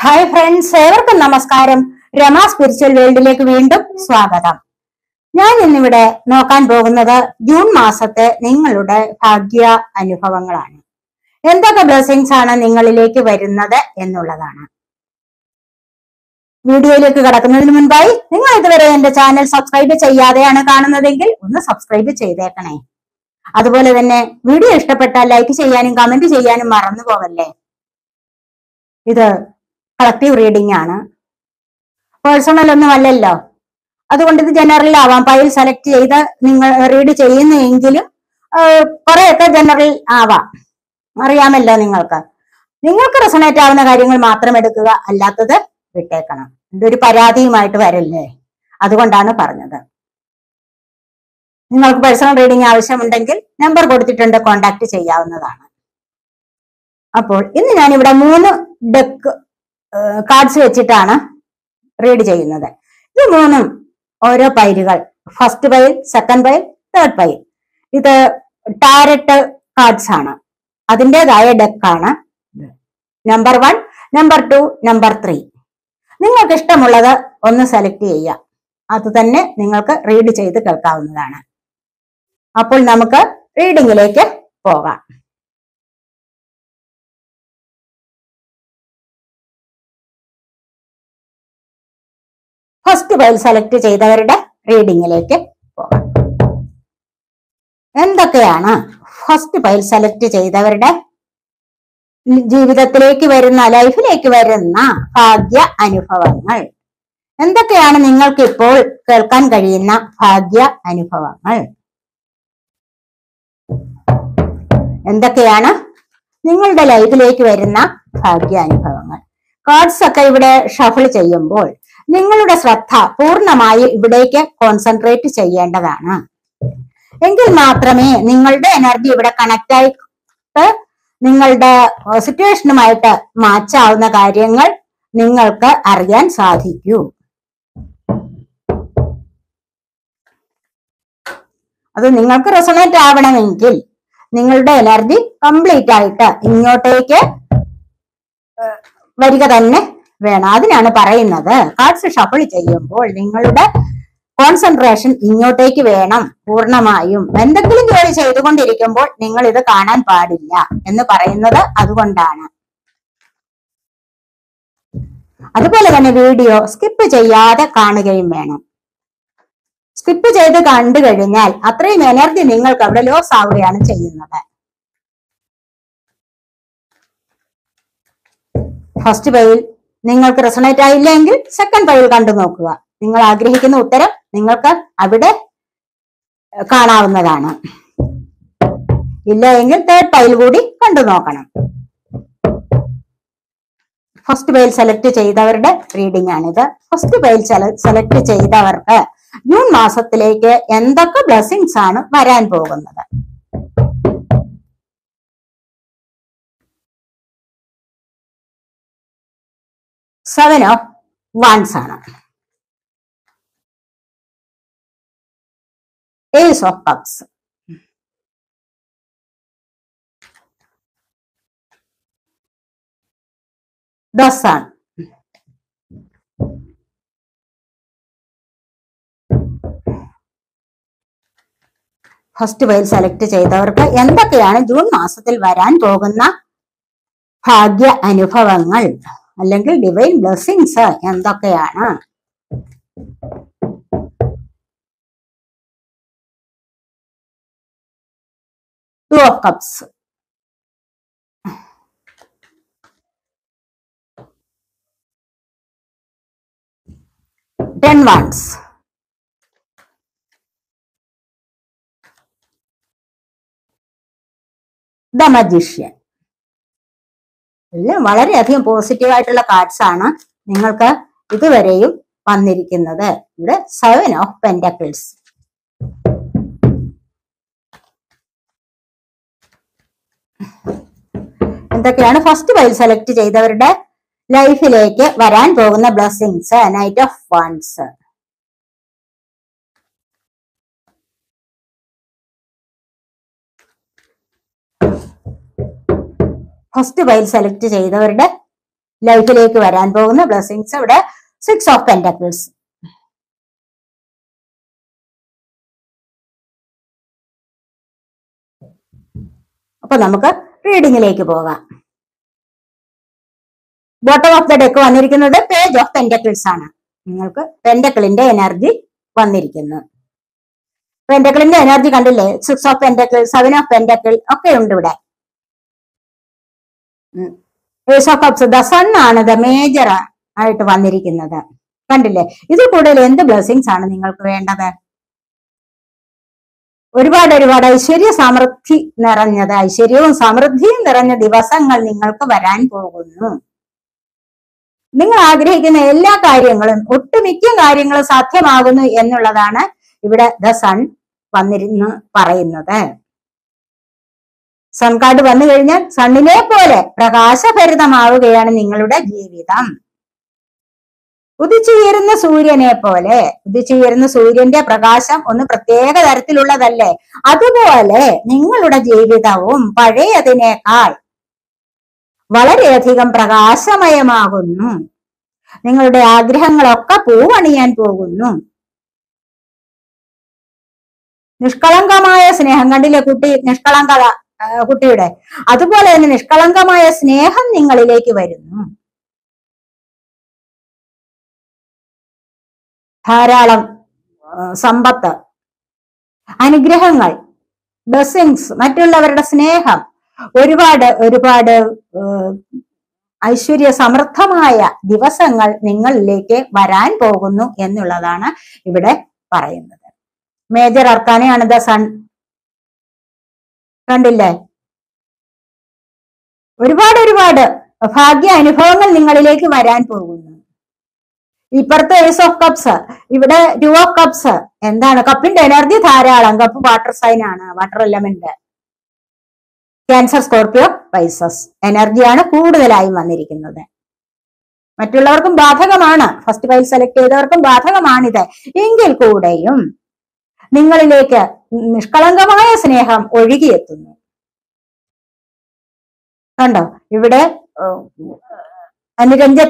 Hi friends ഏവർക്കും നമസ്കാരം. Rama spiritual വേൾഡിലേക്ക് വീണ്ടും സ്വാഗതം. ഞാൻ ഇന്നിവിടെ നോക്കാൻ പോകുന്നത് ജൂൺ മാസത്തെ നിങ്ങളുടെ ഭാഗ്യ അനുഭവങ്ങളാണ്. എന്തൊക്കെ ബ്ലെസ്സിങ്സ് ആണ് നിങ്ങളിലേക്ക് വരുന്നത് എന്നുള്ളതാണ്. വീഡിയോയിലേക്ക് കടക്കുന്നതിന് മുൻപായി നിങ്ങൾ ഇതുവരെ എന്റെ ചാനൽ സബ്സ്ക്രൈബ് ചെയ്യാതെയാണ് കാണുന്നതെങ്കിൽ ഒന്ന് സബ്സ്ക്രൈബ് ചെയ്തേക്കണേ. അതുപോലെ തന്നെ വീഡിയോ ഇഷ്ടപ്പെട്ടാൽ ലൈക്ക് ചെയ്യാനും കമന്റ് ചെയ്യാനും മറന്നു പോവല്ലേ ഇത് കളക്റ്റീവ് റീഡിംഗ് ആണ്. പേഴ്സണൽ ഒന്നും അല്ലല്ലോ. അതുകൊണ്ട് ഇത് ജനറൽ ആവാം. ഫയൽ സെലക്ട് ചെയ്ത് നിങ്ങൾ റീഡ് ചെയ്യുന്നെങ്കിലും കുറെയൊക്കെ ജനറൽ ആവാം. അറിയാമല്ലോ നിങ്ങൾക്ക്. നിങ്ങൾക്ക് റെസണേറ്റ് ആവുന്ന കാര്യങ്ങൾ മാത്രം എടുക്കുക. അല്ലാത്തത് വിട്ടേക്കണം. ഒരു പരാതിയുമായിട്ട് വരല്ലേ? അതുകൊണ്ടാണ് പറഞ്ഞത്. നിങ്ങൾക്ക് പേഴ്സണൽ റീഡിംഗ് ആവശ്യമുണ്ടെങ്കിൽ നമ്പർ കൊടുത്തിട്ടുണ്ട്. കോണ്ടാക്ട് ചെയ്യാവുന്നതാണ്. അപ്പോൾ ഇന്ന് ഞാൻ ഇവിടെ മൂന്ന് ഡെക്ക് കാർഡ്സ് വെച്ചിട്ടാണ് റീഡ് ചെയ്യുന്നത്. ഇത് മൂന്നും ഓരോ പൈലുകൾ first pile second pile third pile. ഇത് ടാരറ്റ് കാർഡ്സ് ആണ്. അതിന്റെതായ ഡെക്കാണ് number one number two number three നിങ്ങൾക്ക് ഇഷ്ടമുള്ളത് ഒന്ന് സെലക്ട് ചെയ്യുക. അത് തന്നെ നിങ്ങൾക്ക് റീഡ് ചെയ്ത് കേൾക്കാവുന്നതാണ്. അപ്പോൾ നമുക്ക് റീഡിങ്ങിലേക്ക് പോകാം. ഫസ്റ്റ് ഫയൽ സെലക്ട് ചെയ്തവരുടെ റീഡിങ്ങിലേക്ക് പോകാം. എന്തൊക്കെയാണ് ഫസ്റ്റ് ഫയൽ സെലക്ട് ചെയ്തവരുടെ ജീവിതത്തിലേക്ക് വരുന്ന ലൈഫിലേക്ക് വരുന്ന ഭാഗ്യ അനുഭവങ്ങൾ? എന്തൊക്കെയാണ് നിങ്ങൾക്ക് ഇപ്പോൾ കേൾക്കാൻ കഴിയുന്ന ഭാഗ്യ അനുഭവങ്ങൾ? എന്തൊക്കെയാണ് നിങ്ങളുടെ ലൈഫിലേക്ക് വരുന്ന ഭാഗ്യ അനുഭവങ്ങൾ? കാർഡ്സ് ഒക്കെ ഇവിടെ ഷഫിൾ ചെയ്യുമ്പോൾ നിങ്ങളുടെ ശ്രദ്ധ പൂർണമായി ഇവിടേക്ക് കോൺസെൻട്രേറ്റ് ചെയ്യേണ്ടതാണ്. എങ്കിൽ മാത്രമേ നിങ്ങളുടെ എനർജി ഇവിടെ കണക്ട് ആയിട്ട് നിങ്ങളുടെ സിറ്റുവേഷനുമായിട്ട് മാച്ച് ആവുന്ന കാര്യങ്ങൾ നിങ്ങൾക്ക് അറിയാൻ സാധിക്കൂ. അത് നിങ്ങൾക്ക് റെസണേറ്റ് ആവണമെങ്കിൽ നിങ്ങളുടെ എനർജി കംപ്ലീറ്റ് ആയിട്ട് ഇങ്ങോട്ടേക്ക് വരിക തന്നെ വേണം. അതിനാണ് പറയുന്നത്. കാർഡ്സ് ഷഫിൾ ചെയ്യുമ്പോൾ നിങ്ങളുടെ കോൺസെൻട്രേഷൻ ഇങ്ങോട്ടേക്ക് വേണം പൂർണമായും. എന്തെങ്കിലും ജോലി ചെയ്തുകൊണ്ടിരിക്കുമ്പോൾ നിങ്ങൾ ഇത് കാണാൻ പാടില്ല എന്ന് പറയുന്നത് അതുകൊണ്ടാണ്. അതുപോലെ തന്നെ വീഡിയോ സ്കിപ്പ് ചെയ്യാതെ കാണുകയും വേണം. സ്കിപ്പ് ചെയ്ത് കണ്ടു കഴിഞ്ഞാൽ അത്രയും എനർജി നിങ്ങൾക്ക് അവിടെ ലോസ് ആവുകയാണ് ചെയ്യുന്നത്. ഫസ്റ്റ് പൈൽ നിങ്ങൾക്ക് റെസണേറ്റ് ആയില്ലെങ്കിൽ സെക്കൻഡ് ഫയൽ കണ്ടു നോക്കുക. നിങ്ങൾ ആഗ്രഹിക്കുന്ന ഉത്തരം നിങ്ങൾക്ക് അവിടെ കാണാവുന്നതാണ്. ഇല്ല എങ്കിൽ തേർഡ് പൈൽ കൂടി കണ്ടു നോക്കണം. ഫസ്റ്റ് പൈൽ സെലക്ട് ചെയ്തവരുടെ റീഡിംഗ് ആണിത്. ഫസ്റ്റ് പൈൽ സെലക്ട് ചെയ്തവർക്ക് ജൂൺ മാസത്തിലേക്ക് എന്തൊക്കെ ബ്ലെസ്സിങ്സ് ആണ് വരാൻ പോകുന്നത്? സെവൻ ഓഫ് വൺസ് ആണ്. ഏസ് ഓഫ് കപ്സ് ദസ് ആണ്. ഫസ്റ്റ് വൈൽ സെലക്ട് ചെയ്തവർക്ക് എന്തൊക്കെയാണ് ജൂൺ മാസത്തിൽ വരാൻ പോകുന്ന ഭാഗ്യ അനുഭവങ്ങൾ? അല്ലെങ്കിൽ ഡിവൈൻ ബ്ലെസ്സിങ്സ് എന്തൊക്കെയാണ്? Two of cups ten wands the magician എല്ലാം വളരെയധികം പോസിറ്റീവ് ആയിട്ടുള്ള കാർഡ്സ് ആണ് നിങ്ങൾക്ക് ഇതുവരെയും വന്നിരിക്കുന്നത്. ഇവിടെ സെവൻ ഓഫ് പെൻഡക്കിൾസ് എന്തൊക്കെയാണ്? ഫസ്റ്റ് പൈൽ സെലക്ട് ചെയ്തവരുടെ ലൈഫിലേക്ക് വരാൻ പോകുന്ന blessings knight of wands first pile select ചെയ്തവരുടെ ലൈഫിലേക്ക് വരാൻ പോകുന്ന ബ്ലെസ്സിങ്സ് ഇവിടെ സിക്സ് ഓഫ് പെന്റക്കിൾസ് അപ്പൊ നമുക്ക് റീഡിങ്ങിലേക്ക് പോകാം. ബോട്ടം ഓഫ് ദ ഡെക്ക് വന്നിരിക്കുന്നത് പേജ് ഓഫ് പെന്റക്കിൾസ് ആണ്. നിങ്ങൾക്ക് പെന്റക്കിളിന്റെ എനർജി വന്നിരിക്കുന്നു. പെന്റക്കിളിന്റെ എനർജി കണ്ടില്ലേ? Six of pentacle seven of pentacle ഒക്കെ ഉണ്ട് ഇവിടെ. ഓഫ് കപ്സ് ദ സൺ ആണ് ദ മേജർ ആയിട്ട് വന്നിരിക്കുന്നത്. കണ്ടില്ലേ? ഇത് കൂടുതൽ എന്ത് ബ്ലെസ്സിങ്സ് ആണ് നിങ്ങൾക്ക് വേണ്ടത്? ഒരുപാട് ഒരുപാട് ഐശ്വര്യ സമൃദ്ധി നിറഞ്ഞത് ഐശ്വര്യവും സമൃദ്ധിയും നിറഞ്ഞ ദിവസങ്ങൾ നിങ്ങൾക്ക് വരാൻ പോകുന്നു. നിങ്ങൾ ആഗ്രഹിക്കുന്ന എല്ലാ കാര്യങ്ങളും ഒട്ടുമിക്ക കാര്യങ്ങളും സാധ്യമാകുന്നു എന്നുള്ളതാണ് ഇവിടെ ദ സൺ വന്നിരുന്ന് പറയുന്നത്. സൺ കാർഡ് വന്നു കഴിഞ്ഞാൽ സണ്ണിനെ പോലെ പ്രകാശഭരിതമാവുകയാണ് നിങ്ങളുടെ ജീവിതം. ഉദിച്ചുയരുന്ന സൂര്യനെ പോലെ ഉദിച്ചുയരുന്ന സൂര്യന്റെ പ്രകാശം ഒന്ന് പ്രത്യേക തരത്തിലുള്ളതല്ലേ? അതുപോലെ നിങ്ങളുടെ ജീവിതവും പഴയതിനേക്കാൾ വളരെയധികം പ്രകാശമയമാകുന്നു. നിങ്ങളുടെ ആഗ്രഹങ്ങളൊക്കെ പൂവണിയാൻ പോകുന്നു. നിഷ്കളങ്കമായ സ്നേഹം കണ്ടില്ലേ കുട്ടി? നിഷ്കളങ്കത. കുട്ടിയുടെ. അതുപോലെ തന്നെ നിഷ്കളങ്കമായ സ്നേഹം നിങ്ങളിലേക്ക് വരുന്നു. ധാരാളം സമ്പത്ത് അനുഗ്രഹങ്ങൾ ബ്ലെസ്സിങ്സ് മറ്റുള്ളവരുടെ സ്നേഹം ഒരുപാട് ഒരുപാട് ഐശ്വര്യ സമൃദ്ധമായ ദിവസങ്ങൾ നിങ്ങളിലേക്ക് വരാൻ പോകുന്നു എന്നുള്ളതാണ് ഇവിടെ പറയുന്നത്. മേജർ അർക്കാനയാണ് ദ സൺ കണ്ടില്ലേ? ഒരുപാട് ഒരുപാട് ഭാഗ്യ അനുഭവങ്ങൾ നിങ്ങളിലേക്ക് വരാൻ പോകുന്നു. ഇപ്പുറത്തെ ഏസ് ഓഫ് കപ്സ് ഇവിടെ ടു ഓഫ് കപ്സ് എന്താണ്? കപ്പിന്റെ എനർജി ധാരാളം. കപ്പ് വാട്ടർ സൈൻ ആണ്. Water element cancer Scorpio Pisces എനർജിയാണ് കൂടുതലായും വന്നിരിക്കുന്നത്. മറ്റുള്ളവർക്കും ബാധകമാണ്. ഫസ്റ്റ് ഫയൽ സെലക്ട് ചെയ്തവർക്കും ബാധകമാണിത്. എങ്കിൽ കൂടെയും നിങ്ങളിലേക്ക് നിഷ്കളങ്കമായ സ്നേഹം ഒഴുകിയെത്തുന്നു. കണ്ടോ? ഇവിടെ അനുരഞ്ജ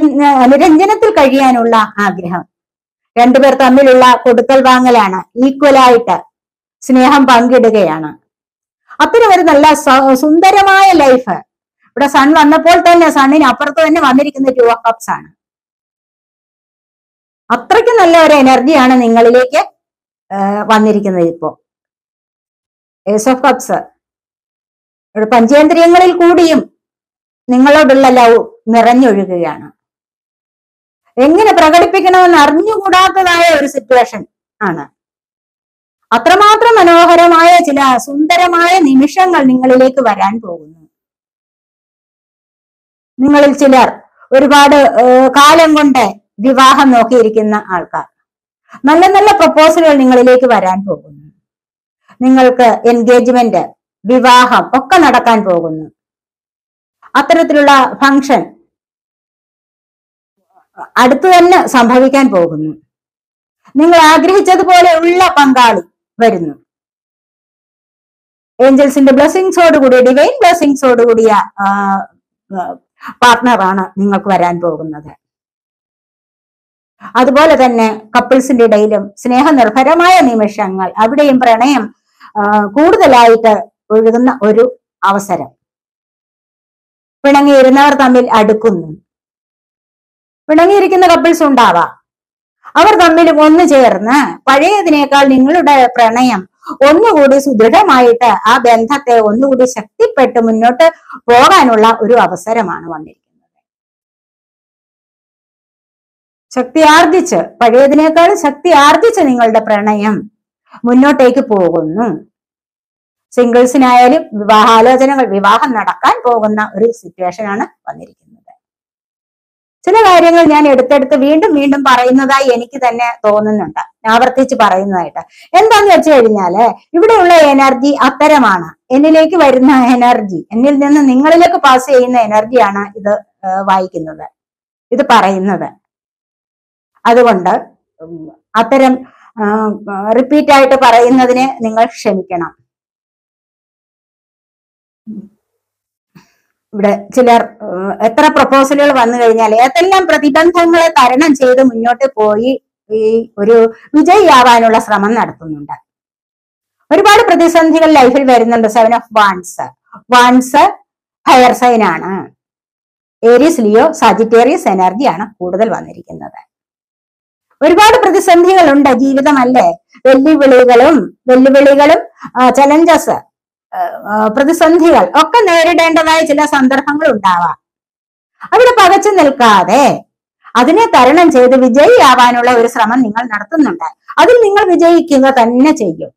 അനുരഞ്ജനത്തിൽ കഴിയാനുള്ള ആഗ്രഹം. രണ്ടുപേർ തമ്മിലുള്ള കൊടുക്കൽ വാങ്ങലാണ്. ഈക്വലായിട്ട് സ്നേഹം പങ്കിടുകയാണ്. അത്തരം ഒരു നല്ല സുന്ദരമായ ലൈഫ് ഇവിടെ സൺ വന്നപ്പോൾ തന്നെ സണ്ണിന് അപ്പുറത്ത് തന്നെ വന്നിരിക്കുന്ന ടു ഓഫ് കപ്സ് ആണ്. അത്രയ്ക്ക് നല്ല ഒരു എനർജിയാണ് നിങ്ങളിലേക്ക് വന്നിരിക്കുന്നത് ഇപ്പോ. ഏസ് ഓഫ് കപ്സ് പഞ്ചേന്ദ്രിയങ്ങളിൽ കൂടിയും നിങ്ങളോടുള്ള ലവ് നിറഞ്ഞൊഴുകുകയാണ്. എങ്ങനെ പ്രകടിപ്പിക്കണമെന്ന് അറിഞ്ഞുകൂടാത്തതായ ഒരു സിറ്റുവേഷൻ ആണ്. അത്രമാത്രം മനോഹരമായ ചില സുന്ദരമായ നിമിഷങ്ങൾ നിങ്ങളിലേക്ക് വരാൻ പോകുന്നു. നിങ്ങളിൽ ചിലർ ഒരുപാട് കാലം കൊണ്ട് വിവാഹം നോക്കിയിരിക്കുന്ന ആൾക്കാർ. നല്ല നല്ല പ്രപ്പോസലുകൾ നിങ്ങളിലേക്ക് വരാൻ പോകുന്നു. നിങ്ങൾക്ക് എൻഗേജ്മെന്റ് വിവാഹം ഒക്കെ നടക്കാൻ പോകുന്നു. അത്തരത്തിലുള്ള ഫങ്ഷൻ അടുത്തു തന്നെ സംഭവിക്കാൻ പോകുന്നു. നിങ്ങൾ ആഗ്രഹിച്ചതുപോലെ ഉള്ള പങ്കാളി വരുന്നു. ഏഞ്ചൽസിന്റെ ബ്ലെസ്സിങ്സോടുകൂടി ഡിവൈൻ ബ്ലെസ്സിങ്സോടുകൂടിയ പാർട്ട്ണറാണ് നിങ്ങൾക്ക് വരാൻ പോകുന്നത്. അതുപോലെ തന്നെ കപ്പിൾസിന്റെ ഇടയിലും സ്നേഹനിർഭരമായ നിമിഷങ്ങൾ അവിടെയും പ്രണയം കൂടുതലായിട്ട് ഒഴുകുന്ന ഒരു അവസരം. പിണങ്ങിയിരുന്നവർ തമ്മിൽ അടുക്കുന്നു. പിണങ്ങിയിരിക്കുന്ന കപ്പിൾസ് ഉണ്ടാവാം. അവർ തമ്മിൽ ഒന്നു ചേർന്ന് പഴയതിനേക്കാൾ നിങ്ങളുടെ പ്രണയം ഒന്നുകൂടി സുദൃഢമായിട്ട് ആ ബന്ധത്തെ ഒന്നുകൂടി ശക്തിപ്പെട്ട് മുന്നോട്ട് പോകാനുള്ള ഒരു അവസരമാണ് വന്നിരിക്കുന്നത്. ശക്തി ആർജിച്ച് പഴയതിനേക്കാൾ ശക്തി ആർജിച്ച് നിങ്ങളുടെ പ്രണയം മുന്നോട്ടേക്ക് പോകുന്നു. സിംഗിൾസിനായാലും വിവാഹാലോചനകൾ വിവാഹം നടക്കാൻ പോകുന്ന ഒരു സിറ്റുവേഷൻ ആണ് വന്നിരിക്കുന്നത്. ചില കാര്യങ്ങൾ ഞാൻ എടുത്തെടുത്ത് വീണ്ടും വീണ്ടും പറയുന്നതായി എനിക്ക് തന്നെ തോന്നുന്നുണ്ട്. ആവർത്തിച്ച് പറയുന്നതായിട്ട്. എന്താന്ന് വെച്ച് കഴിഞ്ഞാൽ ഇവിടെയുള്ള എനർജി അത്തരമാണ്. എന്നിലേക്ക് വരുന്ന എനർജി എന്നിൽ നിന്ന് നിങ്ങളിലേക്ക് പാസ് ചെയ്യുന്ന എനർജിയാണ് ഇത് വായിക്കുന്നത്. ഇത് പറയുന്നത്. അതുകൊണ്ട് അത്തരം റിപ്പീറ്റ് ആയിട്ട് പറയുന്നതിനെ നിങ്ങൾ ക്ഷമിക്കണം. ഇവിടെ ചിലർ എത്ര പ്രപ്പോസലുകൾ വന്നു കഴിഞ്ഞാൽ ഏതെല്ലാം പ്രതിബന്ധങ്ങളെ തരണം ചെയ്ത് മുന്നോട്ട് പോയി ഈ ഒരു വിജയിയാവാനുള്ള ശ്രമം നടത്തുന്നുണ്ട്. ഒരുപാട് പ്രതിസന്ധികൾ ലൈഫിൽ വരുന്നുണ്ട്. Seven of wands wands fire sign ആണ്. ഏരിയസ് ലിയോ സാജിറ്റേറിയസ് എനർജിയാണ് കൂടുതൽ വന്നിരിക്കുന്നത്. ഒരുപാട് പ്രതിസന്ധികളുണ്ട് ജീവിതമല്ലേ? വെല്ലുവിളികളും വെല്ലുവിളികളും ചലഞ്ചസ് പ്രതിസന്ധികൾ ഒക്കെ നേരിടേണ്ടതായ ചില സന്ദർഭങ്ങൾ ഉണ്ടാവാം. അവിടെ പകച്ചു നിൽക്കാതെ അതിനെ തരണം ചെയ്ത് വിജയിയാവാനുള്ള ഒരു ശ്രമം നിങ്ങൾ നടത്തുന്നുണ്ട്. അതിൽ നിങ്ങൾ വിജയിക്കുക തന്നെ ചെയ്യും.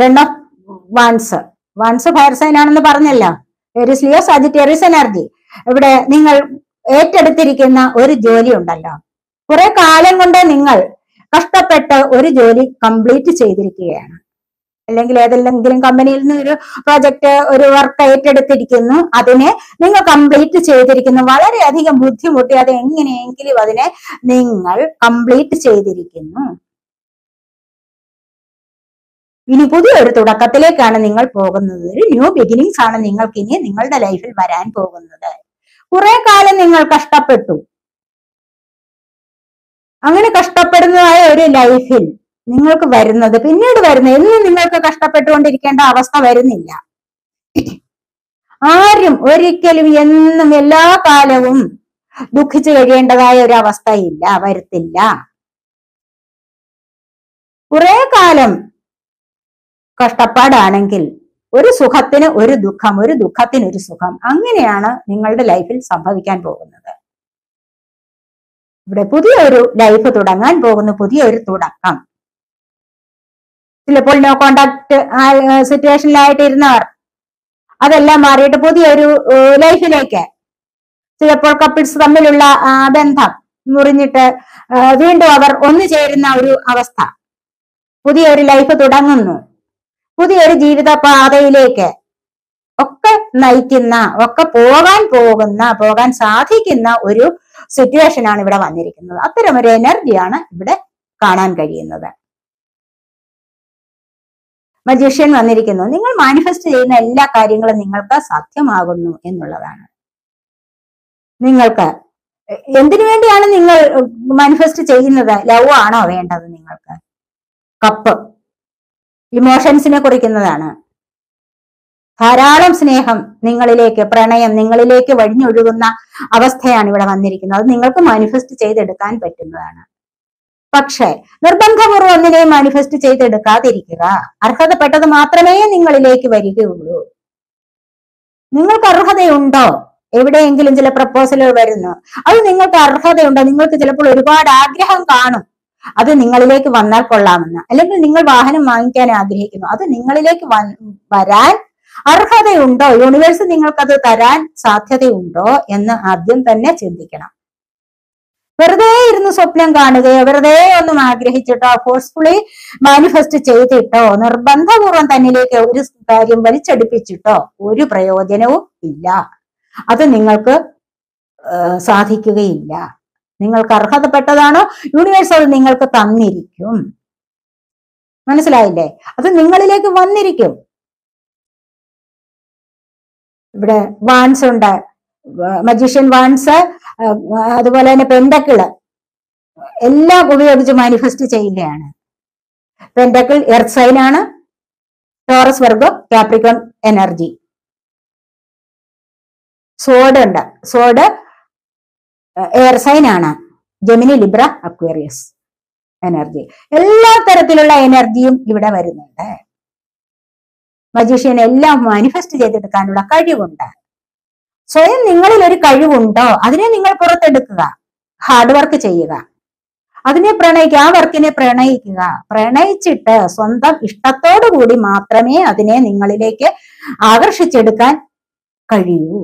Ten of wands wands fire sign ആണെന്ന് പറഞ്ഞല്ലോ. ഏരിയസ് ലിയോ സാജിറ്റേറിയസ് എനർജി ഇവിടെ നിങ്ങൾ ഏറ്റെടുത്തിരിക്കുന്ന ഒരു ജോലി ഉണ്ടല്ലോ. കുറെ കാലം കൊണ്ട് നിങ്ങൾ കഷ്ടപ്പെട്ട് ഒരു ജോലി കംപ്ലീറ്റ് ചെയ്തിരിക്കുകയാണ്. അല്ലെങ്കിൽ ഏതെങ്കിലും കമ്പനിയിൽ നിന്ന് ഒരു പ്രോജക്റ്റ് ഒരു വർക്ക് ഏറ്റെടുത്തിരിക്കുന്നു. അതിനെ നിങ്ങൾ കംപ്ലീറ്റ് ചെയ്തിരിക്കുന്നു. വളരെയധികം ബുദ്ധിമുട്ടി അത് എങ്ങനെയെങ്കിലും അതിനെ നിങ്ങൾ കംപ്ലീറ്റ് ചെയ്തിരിക്കുന്നു. ഇനി പുതിയൊരു തുടക്കത്തിലേക്കാണ് നിങ്ങൾ പോകുന്നത്. ഒരു ന്യൂ ബിഗിനിങ്സ് ആണ് നിങ്ങൾക്ക് ഇനി നിങ്ങളുടെ ലൈഫിൽ വരാൻ പോകുന്നത്. കുറെ കാലം നിങ്ങൾ കഷ്ടപ്പെട്ടു. അങ്ങനെ കഷ്ടപ്പെടുന്നതായ ഒരു ലൈഫിൽ നിങ്ങൾക്ക് വരുന്നത് പിന്നീട് വരുന്ന എന്നും നിങ്ങൾക്ക് കഷ്ടപ്പെട്ടുകൊണ്ടിരിക്കേണ്ട അവസ്ഥ വരുന്നില്ല. ആരും ഒരിക്കലും എന്നും എല്ലാ കാലവും ദുഃഖിച്ചു കഴിയേണ്ടതായ ഒരു അവസ്ഥയില്ല വരുത്തില്ല. കുറെ കാലം കഷ്ടപ്പാടാണെങ്കിൽ ഒരു സുഖത്തിന് ഒരു ദുഃഖം ഒരു ദുഃഖത്തിന് ഒരു സുഖം അങ്ങനെയാണ് നിങ്ങളുടെ ലൈഫിൽ സംഭവിക്കാൻ പോകുന്നത്. ഇവിടെ പുതിയൊരു ലൈഫ് തുടങ്ങാൻ പോകുന്നു പുതിയൊരു തുടക്കം. ചിലപ്പോൾ നോ കോണ്ടാക്ട് സിറ്റുവേഷനിലായിട്ടിരുന്നവർ അതെല്ലാം മാറിയിട്ട് പുതിയൊരു ലൈഫിലേക്ക് ചിലപ്പോൾ കപ്പിൾസ് തമ്മിലുള്ള ബന്ധം മുറിഞ്ഞിട്ട് വീണ്ടും അവർ ഒന്നു ചേരുന്ന ഒരു അവസ്ഥ. പുതിയൊരു ലൈഫ് തുടങ്ങുന്നു. പുതിയൊരു ജീവിത പാതയിലേക്ക് ഒക്കെ നയിക്കുന്ന ഒക്കെ പോകാൻ പോകുന്ന പോകാൻ സാധിക്കുന്ന ഒരു സിറ്റുവേഷൻ ആണ് ഇവിടെ വന്നിരിക്കുന്നത്. അത്തരം ഒരു എനർജിയാണ് ഇവിടെ കാണാൻ കഴിയുന്നത്. മജീഷ്യൻ വന്നിരിക്കുന്നു. നിങ്ങൾ മാനിഫെസ്റ്റ് ചെയ്യുന്ന എല്ലാ കാര്യങ്ങളും നിങ്ങൾക്ക് സാധ്യമാകുന്നു എന്നുള്ളതാണ്. നിങ്ങൾക്ക് എന്തിനു വേണ്ടിയാണ് നിങ്ങൾ മാനിഫെസ്റ്റ് ചെയ്യുന്നത്? ലവ് ആണോ വേണ്ടത് നിങ്ങൾക്ക്? കപ്പ്. ഇമോഷൻസിനെ കുറിക്കുന്നതാണ്. ധാരാളം സ്നേഹം നിങ്ങളിലേക്ക് പ്രണയം നിങ്ങളിലേക്ക് വഴിഞ്ഞൊഴുകുന്ന അവസ്ഥയാണ് ഇവിടെ വന്നിരിക്കുന്നത്. അത് നിങ്ങൾക്ക് മാനിഫെസ്റ്റ് ചെയ്തെടുക്കാൻ പറ്റുന്നതാണ്. പക്ഷേ നിർബന്ധപൂർവം ഒന്നിനെയും മാനിഫെസ്റ്റ് ചെയ്തെടുക്കാതിരിക്കുക. അർഹതപ്പെട്ടത് മാത്രമേ നിങ്ങളിലേക്ക് വരികയുള്ളൂ. നിങ്ങൾക്ക് അർഹതയുണ്ടോ? എവിടെയെങ്കിലും ചില പ്രപ്പോസലുകൾ വരുന്നു. അത് നിങ്ങൾക്ക് അർഹതയുണ്ടോ? നിങ്ങൾക്ക് ചിലപ്പോൾ ഒരുപാട് ആഗ്രഹം കാണും. അത് നിങ്ങളിലേക്ക് വന്നാൽ കൊള്ളാമെന്ന്. അല്ലെങ്കിൽ നിങ്ങൾ വാഹനം വാങ്ങിക്കാൻ ആഗ്രഹിക്കുന്നു. അത് നിങ്ങളിലേക്ക് വരാൻ അർഹതയുണ്ടോ? യൂണിവേഴ്സ് നിങ്ങൾക്കത് തരാൻ സാധ്യതയുണ്ടോ എന്ന് ആദ്യം തന്നെ ചിന്തിക്കണം. വെറുതെ ഇരുന്ന് സ്വപ്നം കാണുകയോ വെറുതെ ഒന്നും ആഗ്രഹിച്ചിട്ടോ ഫോഴ്സ്ഫുള്ളി മാനിഫെസ്റ്റ് ചെയ്തിട്ടോ നിർബന്ധപൂർവം തന്നിലേക്ക് ഒരു കാര്യം വലിച്ചടിപ്പിച്ചിട്ടോ ഒരു പ്രയോജനവും ഇല്ല. അത് നിങ്ങൾക്ക് സാധിക്കുകയില്ല. നിങ്ങൾക്ക് അർഹതപ്പെട്ടതാണോ. യൂണിവേഴ്സ് അത് നിങ്ങൾക്ക് തന്നിരിക്കും. മനസ്സിലായില്ലേ? അത് നിങ്ങളിലേക്ക് വന്നിരിക്കും. ഇവിടെ വാൻസ് ഉണ്ട്. മജീഷ്യൻ വാൻസ് അതുപോലെ തന്നെ പെൻഡക്കിൾ എല്ലാം ഉപയോഗിച്ച് മാനിഫെസ്റ്റ് ചെയ്യുകയാണ്. പെൻഡക്കിൾ എർത്ത് സൈൻ ആണ്. Taurus Virgo Capricorn energy sword ഉണ്ട്. സോഡ് എയർ സൈൻ ആണ്. ജെമിനി ലിബ്ര അക്വേറിയസ് എനർജി എല്ലാ തരത്തിലുള്ള എനർജിയും ഇവിടെ വരുന്നുണ്ട്. മജീഷ്യൻ എല്ലാം മാനിഫെസ്റ്റ് ചെയ്തെടുക്കാനുള്ള കഴിവുണ്ട്. സ്വയം നിങ്ങളിൽ ഒരു കഴിവുണ്ടോ അതിനെ നിങ്ങൾ പുറത്തെടുക്കുക. ഹാർഡ് വർക്ക് ചെയ്യുക. അതിനെ പ്രണയിക്കുക ആ വർക്കിനെ പ്രണയിക്കുക. പ്രണയിച്ചിട്ട് സ്വന്തം ഇഷ്ടത്തോടു കൂടി മാത്രമേ അതിനെ നിങ്ങളിലേക്ക് ആകർഷിച്ചെടുക്കാൻ കഴിയൂ.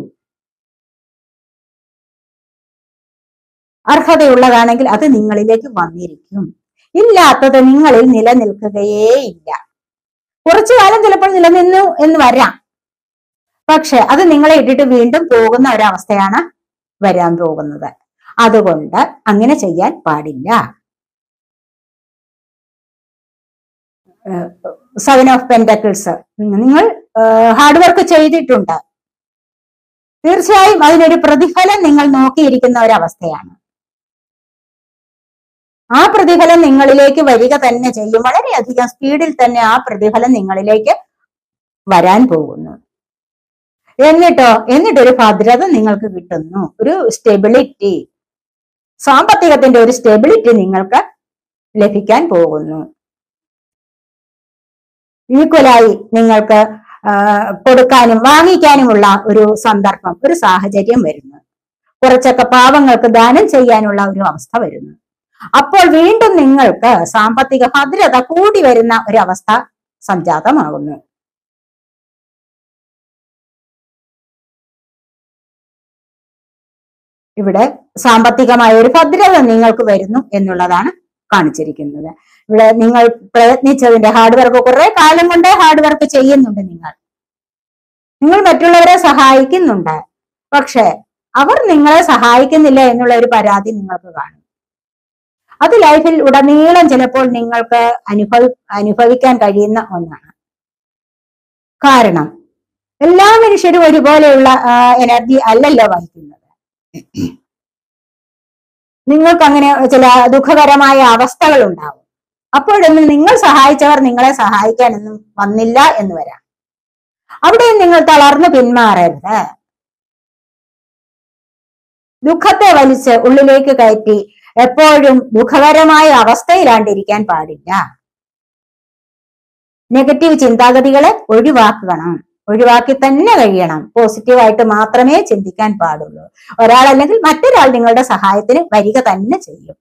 അർഹതയുള്ളതാണെങ്കിൽ അത് നിങ്ങളിലേക്ക് വന്നിരിക്കും. ഇല്ലാത്തത് നിങ്ങളിൽ നിലനിൽക്കുകയേ ഇല്ല കുറച്ചു കാലം ചിലപ്പോൾ നിലനിന്നു എന്ന് വരാം. പക്ഷെ അത് നിങ്ങളെ ഇട്ടിട്ട് വീണ്ടും പോകുന്ന ഒരവസ്ഥയാണ് വരാൻ പോകുന്നത്. അതുകൊണ്ട് അങ്ങനെ ചെയ്യാൻ പാടില്ല. സെവൻ ഓഫ് പെന്റക്കിൾസ് നിങ്ങൾ ഹാർഡ് വർക്ക് ചെയ്തിട്ടുണ്ട്. തീർച്ചയായും അതിനൊരു പ്രതിഫലം നിങ്ങൾ നോക്കിയിരിക്കുന്ന ഒരവസ്ഥയാണ്. ആ പ്രതിഫലം നിങ്ങളിലേക്ക് വരിക തന്നെ ചെയ്യും. വളരെയധികം സ്പീഡിൽ തന്നെ ആ പ്രതിഫലം നിങ്ങളിലേക്ക് വരാൻ പോകുന്നു. എന്നിട്ടോ എന്നിട്ടൊരു ഭദ്രത നിങ്ങൾക്ക് കിട്ടുന്നു. ഒരു സ്റ്റെബിലിറ്റി സാമ്പത്തികത്തിന്റെ ഒരു സ്റ്റെബിലിറ്റി നിങ്ങൾക്ക് ലഭിക്കാൻ പോകുന്നു. ഈക്വലായി നിങ്ങൾക്ക് കൊടുക്കാനും വാങ്ങിക്കാനുമുള്ള ഒരു സന്ദർഭം ഒരു സാഹചര്യം വരുന്നു. കുറച്ചൊക്കെ പാവങ്ങൾക്ക് ദാനം ചെയ്യാനുള്ള ഒരു അവസ്ഥ വരുന്നു. അപ്പോൾ വീണ്ടും നിങ്ങൾക്ക് സാമ്പത്തിക ഭദ്രത കൂടി വരുന്ന ഒരു അവസ്ഥ സംജാതമാകുന്നു. ഇവിടെ സാമ്പത്തികമായ ഒരു ഭദ്രത നിങ്ങൾക്ക് വരുന്നു എന്നുള്ളതാണ് കാണിച്ചിരിക്കുന്നത്. ഇവിടെ നിങ്ങൾ പ്രയത്നിച്ചതിന്റെ ഹാർഡ് വർക്ക് കുറെ കാലം കൊണ്ട് ഹാർഡ് വർക്ക് ചെയ്യുന്നുണ്ട് നിങ്ങൾ. നിങ്ങൾ മറ്റുള്ളവരെ സഹായിക്കുന്നുണ്ട്. പക്ഷെ അവർ നിങ്ങളെ സഹായിക്കുന്നില്ല എന്നുള്ള ഒരു പരാതി നിങ്ങൾക്ക് കാണും. അത് ലൈഫിൽ ഉടനീളം ചിലപ്പോൾ നിങ്ങൾക്ക് അനുഭവി അനുഭവിക്കാൻ കഴിയുന്ന ഒന്നാണ്. കാരണം എല്ലാ മനുഷ്യരും ഒരുപോലെയുള്ള എനർജി അല്ലല്ലോ വഹിക്കുന്നത്. നിങ്ങൾക്ക് അങ്ങനെ ചില ദുഃഖകരമായ അവസ്ഥകൾ ഉണ്ടാവും. അപ്പോഴൊന്നും നിങ്ങൾ സഹായിച്ചവർ നിങ്ങളെ സഹായിക്കാനൊന്നും വന്നില്ല എന്ന് വരാം. അവിടെയും നിങ്ങൾ തളർന്നു പിന്മാറരുത്. ദുഃഖത്തെ വലിച്ച് ഉള്ളിലേക്ക് കയറ്റി എപ്പോഴും ദുഃഖകരമായ അവസ്ഥയിലാണ്ടിരിക്കാൻ പാടില്ല. നെഗറ്റീവ് ചിന്താഗതികളെ ഒഴിവാക്കണം. ഒഴിവാക്കി തന്നെ കഴിയണം. പോസിറ്റീവായിട്ട് മാത്രമേ ചിന്തിക്കാൻ പാടുള്ളൂ. ഒരാൾ അല്ലെങ്കിൽ മറ്റൊരാൾ നിങ്ങളുടെ സഹായത്തിന് വരിക തന്നെ ചെയ്യും.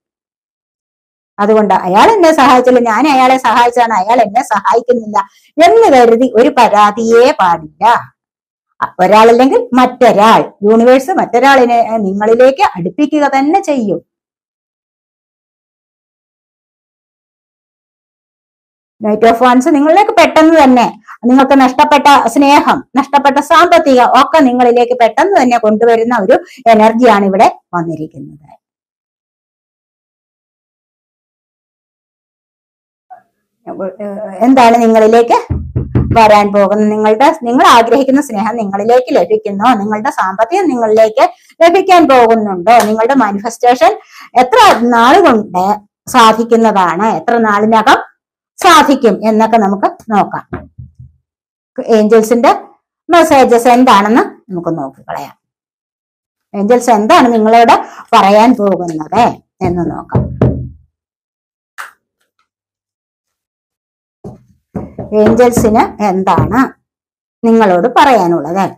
അതുകൊണ്ട് അയാൾ എന്നെ സഹായിച്ചില്ല ഞാൻ അയാളെ സഹായിച്ചാണ് അയാൾ എന്നെ സഹായിക്കുന്നില്ല എന്ന് കരുതി ഒരു പരാതിയേ പാടില്ല. ഒരാളല്ലെങ്കിൽ മറ്റൊരാൾ യൂണിവേഴ്സ് മറ്റൊരാളിനെ നിങ്ങളിലേക്ക് അടുപ്പിക്കുക തന്നെ ചെയ്യും. നൈറ്റ് ഓഫ് വൺസ് നിങ്ങളിലേക്ക് പെട്ടെന്ന് തന്നെ നിങ്ങൾക്ക് നഷ്ടപ്പെട്ട സ്നേഹം നഷ്ടപ്പെട്ട സാമ്പത്തികം ഒക്കെ നിങ്ങളിലേക്ക് പെട്ടെന്ന് തന്നെ കൊണ്ടുവരുന്ന ഒരു എനർജിയാണ് ഇവിടെ വന്നിരിക്കുന്നത്. എന്താണ് നിങ്ങളിലേക്ക് വരാൻ പോകുന്നത്? നിങ്ങളുടെ നിങ്ങൾ ആഗ്രഹിക്കുന്ന സ്നേഹം നിങ്ങളിലേക്ക് ലഭിക്കുന്നോ. നിങ്ങളുടെ സാമ്പത്തികം നിങ്ങളിലേക്ക് ലഭിക്കാൻ പോകുന്നുണ്ടോ. നിങ്ങളുടെ മാനിഫെസ്റ്റേഷൻ എത്ര നാളുകൊണ്ട് സാധിക്കുന്നതാണ്? എത്ര നാളിനകം സാധിക്കും എന്നൊക്കെ നമുക്ക് നോക്കാം. ഏഞ്ചൽസിന്റെ മെസ്സേജസ് എന്താണെന്ന് നമുക്ക് നോക്കിക്കളയാം. ഏഞ്ചൽസ് എന്താണ് നിങ്ങളോട് പറയാൻ പോകുന്നത് എന്ന് നോക്കാം. ഏഞ്ചൽസിന് എന്താണ് നിങ്ങളോട് പറയാനുള്ളത്?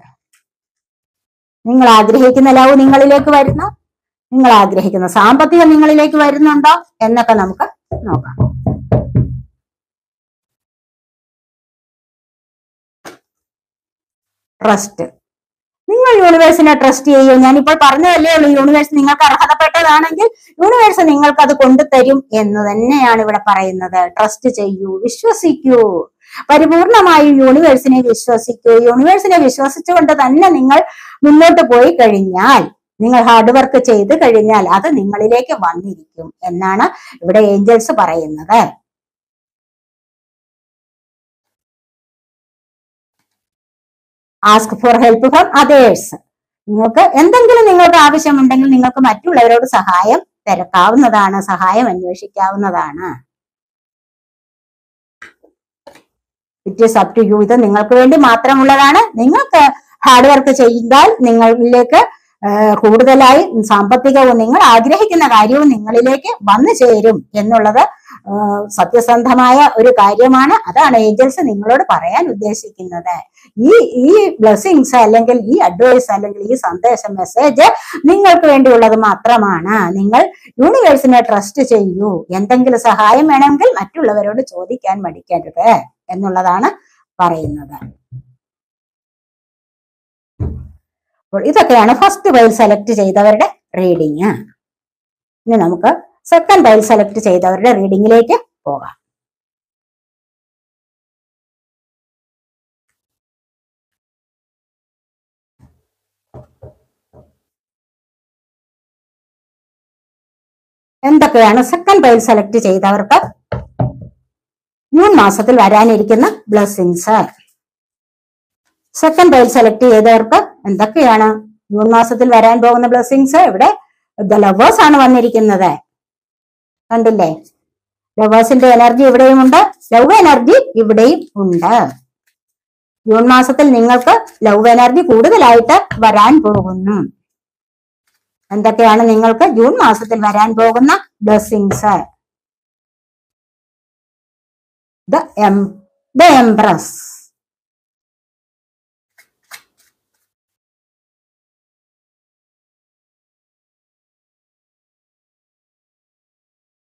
നിങ്ങൾ ആഗ്രഹിക്കുന്ന ലവ് നിങ്ങളിലേക്ക് വരുന്നു? നിങ്ങൾ ആഗ്രഹിക്കുന്ന സാമ്പത്തികം നിങ്ങളിലേക്ക് വരുന്നുണ്ടോ? എന്നൊക്കെ നമുക്ക് നോക്കാം. ട്രസ്റ്റ് നിങ്ങൾ യൂണിവേഴ്സിനെ ട്രസ്റ്റ് ചെയ്യൂ. ഞാനിപ്പോൾ പറഞ്ഞതല്ലേ ഉള്ളൂ യൂണിവേഴ്സ് നിങ്ങൾക്ക് അർഹതപ്പെട്ടതാണെങ്കിൽ യൂണിവേഴ്സ് നിങ്ങൾക്ക് അത് കൊണ്ടുതരും എന്ന് തന്നെയാണ് ഇവിടെ പറയുന്നത്. ട്രസ്റ്റ് ചെയ്യൂ വിശ്വസിക്കൂ. പരിപൂർണമായും യൂണിവേഴ്സിനെ വിശ്വസിക്കൂ. യൂണിവേഴ്സിനെ വിശ്വസിച്ചുകൊണ്ട് തന്നെ നിങ്ങൾ മുന്നോട്ട് പോയി കഴിഞ്ഞാൽ നിങ്ങൾ ഹാർഡ് വർക്ക് ചെയ്ത് കഴിഞ്ഞാൽ അത് നിങ്ങളിലേക്ക് വന്നിരിക്കും എന്നാണ് ഇവിടെ ഏഞ്ചൽസ് പറയുന്നത്. Ask for help from others നിങ്ങൾക്ക് എന്തെങ്കിലും നിങ്ങൾക്ക് ആവശ്യമുണ്ടെങ്കിൽ നിങ്ങൾക്ക് മറ്റുള്ളവരോട് സഹായം തിരക്കാവുന്നതാണ് സഹായം അന്വേഷിക്കാവുന്നതാണ്. It is up to you ഇത് നിങ്ങൾക്ക് വേണ്ടി മാത്രമുള്ളതാണ്. നിങ്ങൾക്ക് ഹാർഡ് വർക്ക് ചെയ്താൽ നിങ്ങളിലേക്ക് കൂടുതലായി സാമ്പത്തികവും നിങ്ങൾ ആഗ്രഹിക്കുന്ന കാര്യവും നിങ്ങളിലേക്ക് വന്നു ചേരും എന്നുള്ളത് സത്യസന്ധമായ ഒരു കാര്യമാണ്. അതാണ് ഏഞ്ചൽസ് നിങ്ങളോട് പറയാൻ ഉദ്ദേശിക്കുന്നത്. ഈ ഈ ബ്ലെസ്സിങ്സ് അല്ലെങ്കിൽ ഈ അഡ്വൈസ് അല്ലെങ്കിൽ ഈ സന്ദേശം മെസ്സേജ് നിങ്ങൾക്ക് വേണ്ടിയുള്ളത് മാത്രമാണ്. നിങ്ങൾ യൂണിവേഴ്സിനെ ട്രസ്റ്റ് ചെയ്യൂ. എന്തെങ്കിലും സഹായം വേണമെങ്കിൽ മറ്റുള്ളവരോട് ചോദിക്കാൻ മടിക്കരുത് എന്നുള്ളതാണ് പറയുന്നത്. ഇതൊക്കെയാണ് ഫസ്റ്റ് വൈൽ സെലക്ട് ചെയ്തവരുടെ റീഡിങ് ഇനി നമുക്ക് സെക്കൻഡ് ഡയൽ സെലക്ട് ചെയ്തവരുടെ റീഡിങ്ങിലേക്ക് പോകാം. എന്തൊക്കെയാണ് സെക്കൻഡ് പൈൽ സെലക്ട് ചെയ്തവർക്ക് ജൂൺ മാസത്തിൽ വരാനിരിക്കുന്ന ബ്ലെസ്സിങ്സ് സെക്കൻഡ് പൈൽ സെലക്ട് ചെയ്തവർക്ക് എന്തൊക്കെയാണ്? ജൂൺ മാസത്തിൽ വരാൻ പോകുന്ന ബ്ലെസ്സിങ്സ് ഇവിടെ ദ ലവേഴ്സ് ആണ് വന്നിരിക്കുന്നത്. കണ്ടില്ലേ? ലവേഴ്സിന്റെ എനർജി ഇവിടെയും ഉണ്ട്. ലവ് എനർജി ഇവിടെയും ഉണ്ട്. ജൂൺ മാസത്തിൽ നിങ്ങൾക്ക് ലവ് എനർജി കൂടുതലായിട്ട് വരാൻ പോകുന്നു. എന്തൊക്കെയാണ് നിങ്ങൾക്ക് ജൂൺ മാസത്തിൽ വരാൻ പോകുന്ന blessings the em the Empress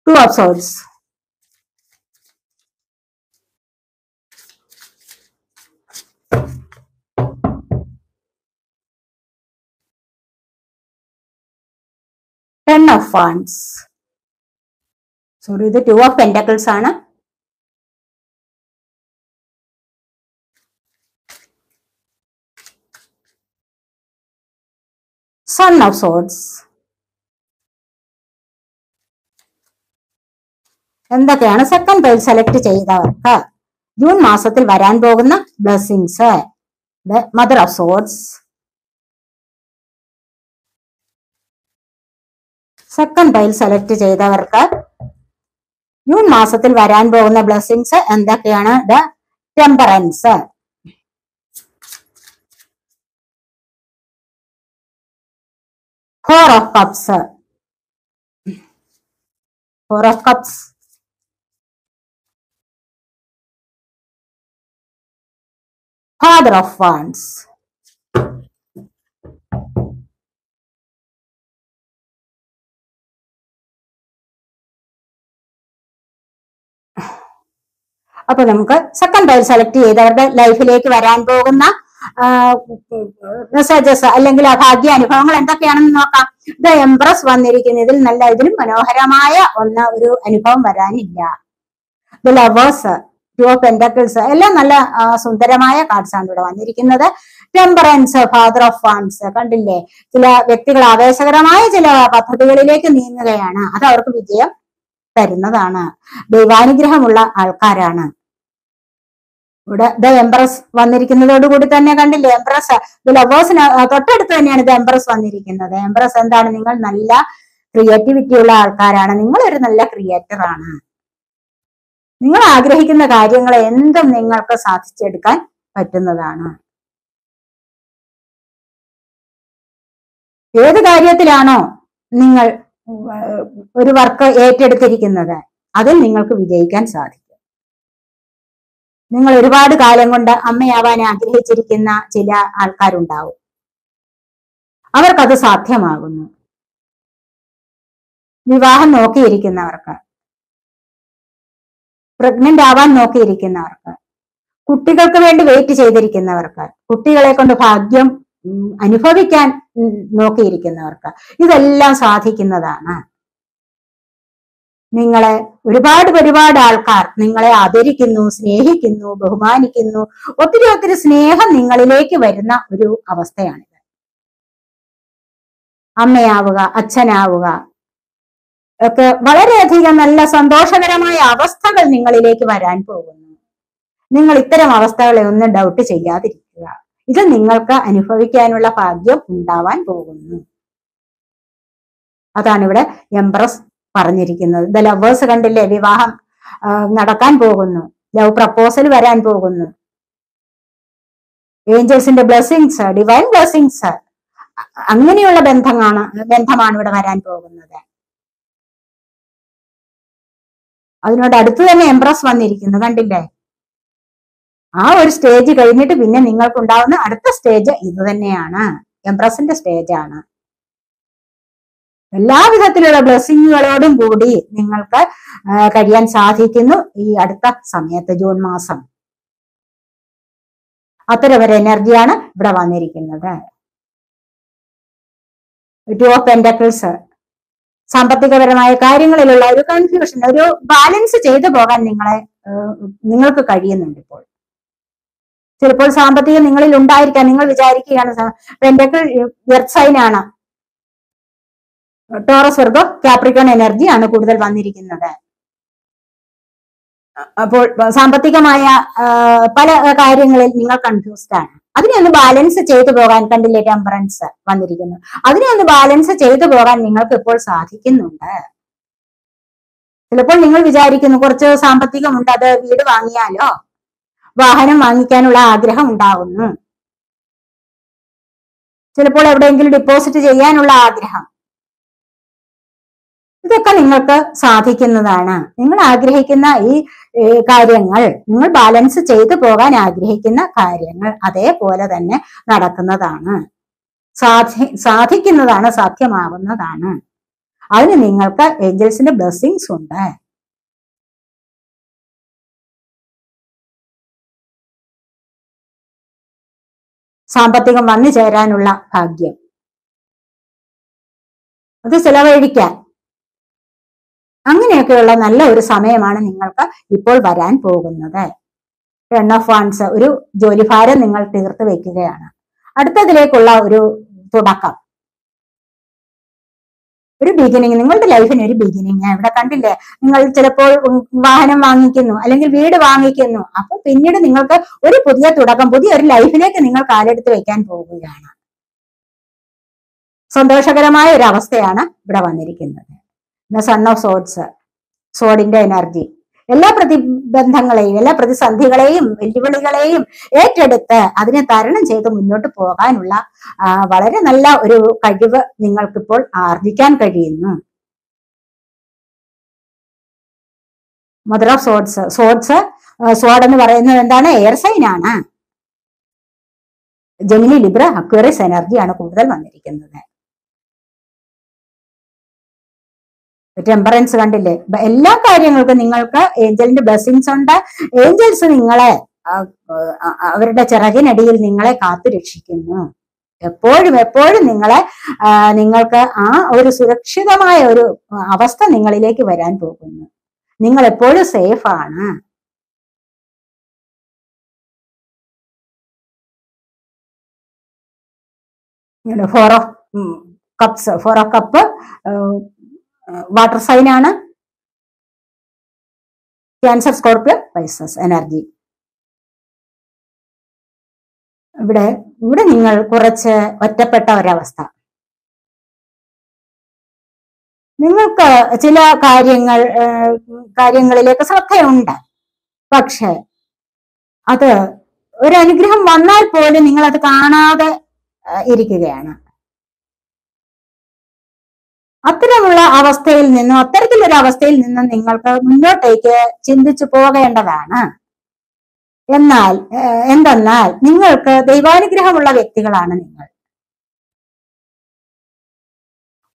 two of swords ten of wands sorry ഇത് ടു ഓഫ് പെൻറ്റക്കിൾസ് ആണ് സൺ ഓഫ് സോഡ്സ് എന്തൊക്കെയാണ് സെക്കൻഡ് പേജ് സെലക്ട് ചെയ്തവർക്ക്? ജൂൺ മാസത്തിൽ വരാൻ പോകുന്ന blessings mother of swords second page select ചെയ്തവർക്ക് ജൂൺ മാസത്തിൽ വരാൻ പോകുന്ന ബ്ലെസ്സിങ്സ് എന്തൊക്കെയാണ്? The temperance four of cups four of cups father of ഫാൻസ് അപ്പൊ നമുക്ക് സെക്കൻഡ് ഡയൽ സെലക്ട് ചെയ്ത് അവരുടെ ലൈഫിലേക്ക് വരാൻ പോകുന്ന മെസ്സേജസ് അല്ലെങ്കിൽ ആ ഭാഗ്യ അനുഭവങ്ങൾ എന്തൊക്കെയാണെന്ന് നോക്കാം. ദ എംപ്രസ് വന്നിരിക്കുന്ന ഇതിൽ നല്ല ഇതിലും മനോഹരമായ ഒന്ന ഒരു അനുഭവം വരാനില്ല. The lovers two of pentacles എല്ലാം നല്ല സുന്ദരമായ കാർഡ്സ് ആണ് ഇവിടെ വന്നിരിക്കുന്നത്. ടെമ്പറൻസ് ഫാദർ ഓഫ് ഫാൻസ് കണ്ടില്ലേ? ചില വ്യക്തികൾ ആവേശകരമായ ചില പദ്ധതികളിലേക്ക് നീങ്ങുകയാണ്. അത് അവർക്ക് വിജയം തരുന്നതാണ്. ദൈവാനുഗ്രഹമുള്ള ആൾക്കാരാണ്. ഇവിടെ ദ എംപ്രസ് വന്നിരിക്കുന്നതോടുകൂടി തന്നെ കണ്ടില്ലേ? എംപ്രസ് ഇത് ലവേഴ്സിന് തൊട്ടടുത്ത് തന്നെയാണ് ഇത് എംപ്രസ് വന്നിരിക്കുന്നത്. എംപ്രസ് എന്താണ്? നിങ്ങൾ നല്ല ക്രിയേറ്റിവിറ്റി ഉള്ള ആൾക്കാരാണ്. നിങ്ങൾ ഒരു നല്ല ക്രിയേറ്റർ ആണ്. നിങ്ങൾ ആഗ്രഹിക്കുന്ന കാര്യങ്ങൾ എന്തും നിങ്ങൾക്ക് സാധിച്ചെടുക്കാൻ പറ്റുന്നതാണ്. ഏത് കാര്യത്തിലാണോ നിങ്ങൾ ഒരു വർക്ക് ഏറ്റെടുത്തിരിക്കുന്നത് അതിൽ നിങ്ങൾക്ക് വിജയിക്കാൻ സാധിക്കും. നിങ്ങൾ ഒരുപാട് കാലം കൊണ്ട് അമ്മയാവാൻ ആഗ്രഹിച്ചിരിക്കുന്ന ചില ആൾക്കാരുണ്ടാവും. അവർക്കത് സാധ്യമാകുന്നു. വിവാഹം നോക്കിയിരിക്കുന്നവർക്ക് പ്രഗ്നന്റ് ആവാൻ നോക്കിയിരിക്കുന്നവർക്ക്. കുട്ടികൾക്ക് വേണ്ടി വെയിറ്റ് ചെയ്തിരിക്കുന്നവർക്ക്. കുട്ടികളെ കൊണ്ട് ഭാഗ്യം അനുഭവിക്കാൻ നോക്കിയിരിക്കുന്നവർക്ക്. ഇതെല്ലാം സാധിക്കുന്നതാണ്. നിങ്ങളെ ഒരുപാട് ഒരുപാട് ആൾക്കാർ നിങ്ങളെ ആദരിക്കുന്നു സ്നേഹിക്കുന്നു ബഹുമാനിക്കുന്നു. ഒത്തിരി ഒത്തിരി സ്നേഹം നിങ്ങളിലേക്ക് വരുന്ന ഒരു അവസ്ഥയാണിത്. അമ്മയാവുക അച്ഛനാവുക ഒക്കെ വളരെയധികം നല്ല സന്തോഷകരമായ അവസ്ഥകൾ നിങ്ങളിലേക്ക് വരാൻ പോകുന്നു. നിങ്ങൾ ഇത്തരം അവസ്ഥകളെ ഒന്നും ഡൗട്ട് ചെയ്യാതിരിക്കുക. ഇത് നിങ്ങൾക്ക് അനുഭവിക്കാനുള്ള ഭാഗ്യം ഉണ്ടാവാൻ പോകുന്നു. അതാണ് ഇവിടെ എംപ്രസ് പറഞ്ഞിരിക്കുന്നത്. ദ ലവേഴ്സ് കണ്ടില്ലേ? വിവാഹം നടക്കാൻ പോകുന്നു. ലവ് പ്രപ്പോസൽ വരാൻ പോകുന്നു. ഏഞ്ചൽസിന്റെ ബ്ലെസ്സിങ്സ് ഡിവൈൻ ബ്ലെസ്സിങ്സ് അങ്ങനെയുള്ള ബന്ധമാണ് ബന്ധമാണ് ഇവിടെ വരാൻ പോകുന്നത്. അതിനോട് അടുത്ത് തന്നെ എംപ്രസ് വന്നിരിക്കുന്നു കണ്ടില്ലേ? ആ ഒരു സ്റ്റേജ് കഴിഞ്ഞിട്ട് പിന്നെ നിങ്ങൾക്കുണ്ടാവുന്ന അടുത്ത സ്റ്റേജ് ഇത് തന്നെയാണ്. എംപ്രസിന്റെ സ്റ്റേജ് ആണ്. എല്ലാവിധത്തിലുള്ള ബ്ലെസ്സിങ്ങുകളോടും കൂടി നിങ്ങൾക്ക് കഴിയാൻ സാധിക്കുന്നു ഈ അടുത്ത സമയത്ത് ജൂൺ മാസം. അത്തരം ഒരു എനർജിയാണ് ഇവിടെ വന്നിരിക്കുന്നത്. ടു ഓഫ് പെൻഡക്കിൾസ് സാമ്പത്തികപരമായ കാര്യങ്ങളിലുള്ള ഒരു കൺഫ്യൂഷൻ ഒരു ബാലൻസ് ചെയ്തു പോകാൻ നിങ്ങളെ നിങ്ങൾക്ക് കഴിയുന്നുണ്ട് ഇപ്പോൾ. ചിലപ്പോൾ സാമ്പത്തികം നിങ്ങളിൽ ഉണ്ടായിരിക്കാം. നിങ്ങൾ വിചാരിക്കുകയാണ് പെൻഡക്കിൾ എർത്ത് ആണ്. ടോറസ് വർഗോ കാപ്രിക്കോൺ എനർജി ആണ് കൂടുതൽ വന്നിരിക്കുന്നത്. അപ്പോൾ സാമ്പത്തികമായ പല കാര്യങ്ങളിൽ നിങ്ങൾ കൺഫ്യൂസ്ഡ് ആണ്. അതിനെ ഒന്ന് ബാലൻസ് ചെയ്തു പോകാൻ കണ്ടില്ലേ ടെമ്പറൻസ് വന്നിരിക്കുന്നു. അതിനെ ഒന്ന് ബാലൻസ് ചെയ്തു പോകാൻ നിങ്ങൾക്ക് ഇപ്പോൾ സാധിക്കുന്നുണ്ട്. ചിലപ്പോൾ നിങ്ങൾ വിചാരിക്കുന്നു കുറച്ച് സാമ്പത്തികമുണ്ട് അത് വീട് വാങ്ങിയാലോ? വാഹനം വാങ്ങിക്കാനുള്ള ആഗ്രഹം ഉണ്ടാകുന്നു ചിലപ്പോൾ എവിടെയെങ്കിലും ഡിപ്പോസിറ്റ് ചെയ്യാനുള്ള ആഗ്രഹം ഇതൊക്കെ നിങ്ങൾക്ക് സാധിക്കുന്നതാണ്. നിങ്ങൾ ആഗ്രഹിക്കുന്ന ഈ കാര്യങ്ങൾ നിങ്ങൾ ബാലൻസ് ചെയ്തു പോകാൻ ആഗ്രഹിക്കുന്ന കാര്യങ്ങൾ അതേപോലെ തന്നെ നടക്കുന്നതാണ്. സാധി സാധിക്കുന്നതാണ് സാധ്യമാവുന്നതാണ്. അതിന് നിങ്ങൾക്ക് ഏഞ്ചൽസിന്റെ ബ്ലെസ്സിങ്സ് ഉണ്ട്. സാമ്പത്തികം വന്നു ചേരാനുള്ള ഭാഗ്യം. അത് ചെലവഴിക്കാൻ. അങ്ങനെയൊക്കെയുള്ള നല്ല ഒരു സമയമാണ് നിങ്ങൾക്ക് ഇപ്പോൾ വരാൻ പോകുന്നത്. റൺ ഓഫ് വൺസ് ഒരു ജോലിഭാരം നിങ്ങൾ തീർത്ത് വെക്കുകയാണ്. അടുത്തതിലേക്കുള്ള ഒരു തുടക്കം. ഒരു ബിഗിനിങ് നിങ്ങളുടെ ലൈഫിന് ഒരു ബിഗിനിങ് ഇവിടെ കണ്ടില്ലേ? നിങ്ങൾ ചിലപ്പോൾ വാഹനം വാങ്ങിക്കുന്നു അല്ലെങ്കിൽ വീട് വാങ്ങിക്കുന്നു. അപ്പൊ പിന്നീട് നിങ്ങൾക്ക് ഒരു പുതിയ തുടക്കം പുതിയ ഒരു ലൈഫിലേക്ക് നിങ്ങൾ കാലെടുത്ത് വെക്കാൻ പോവുകയാണ്. സന്തോഷകരമായ ഒരു അവസ്ഥയാണ് ഇവിടെ വന്നിരിക്കുന്നത്. സൺ ഓഫ് സോഡ്സ് സോഡിന്റെ എനർജി എല്ലാ പ്രതിബന്ധങ്ങളെയും എല്ലാ പ്രതിസന്ധികളെയും വെല്ലുവിളികളെയും ഏറ്റെടുത്ത് അതിനെ തരണം ചെയ്ത് മുന്നോട്ട് പോകാനുള്ള വളരെ നല്ല ഒരു കഴിവ് നിങ്ങൾക്കിപ്പോൾ ആർജിക്കാൻ കഴിയുന്നു. Mother of swords swords sword എന്ന് പറയുന്നത് എന്താണ്? എയർ സൈൻ ആണ്. ജെമിനി ലിബ്ര അക്വേറിയസ് എനർജിയാണ് കൂടുതൽ വന്നിരിക്കുന്നത്. ടെമ്പറൻസ് കണ്ടില്ലേ? എല്ലാ കാര്യങ്ങൾക്കും നിങ്ങൾക്ക് ഏഞ്ചലിന്റെ ബ്ലെസ്സിങ്സ് ഉണ്ട്. ഏഞ്ചൽസ് നിങ്ങളെ അവരുടെ ചിറകിനടിയിൽ നിങ്ങളെ കാത്തു രക്ഷിക്കുന്നു. എപ്പോഴും എപ്പോഴും നിങ്ങളെ നിങ്ങൾക്ക് ആ ഒരു സുരക്ഷിതമായ ഒരു അവസ്ഥ നിങ്ങളിലേക്ക് വരാൻ പോകുന്നു. നിങ്ങൾ എപ്പോഴും സേഫ് ആണ്. Four of cups four of cup water sign ആണ്. ക്യാൻസർ സ്കോർപ്പിയോ പൈസസ് എനർജി ഇവിടെ ഇവിടെ നിങ്ങൾ കുറച്ച് ഒറ്റപ്പെട്ട ഒരവസ്ഥ. നിങ്ങൾക്ക് ചില കാര്യങ്ങൾ കാര്യങ്ങളിലേക്ക് ശ്രദ്ധയുണ്ട്. പക്ഷെ അത് ഒരു അനുഗ്രഹം വന്നാൽ പോലും നിങ്ങൾ അത് കാണാതെ ഇരിക്കുകയാണ്. അത്തരമുള്ള അവസ്ഥയിൽ നിന്നും അത്തരത്തിലൊരു അവസ്ഥയിൽ നിന്നും നിങ്ങൾക്ക് മുന്നോട്ടേക്ക് ചിന്തിച്ചു പോകേണ്ടതാണ്. എന്നാൽ എന്തെന്നാൽ നിങ്ങൾക്ക് ദൈവാനുഗ്രഹമുള്ള വ്യക്തികളാണ് നിങ്ങൾ.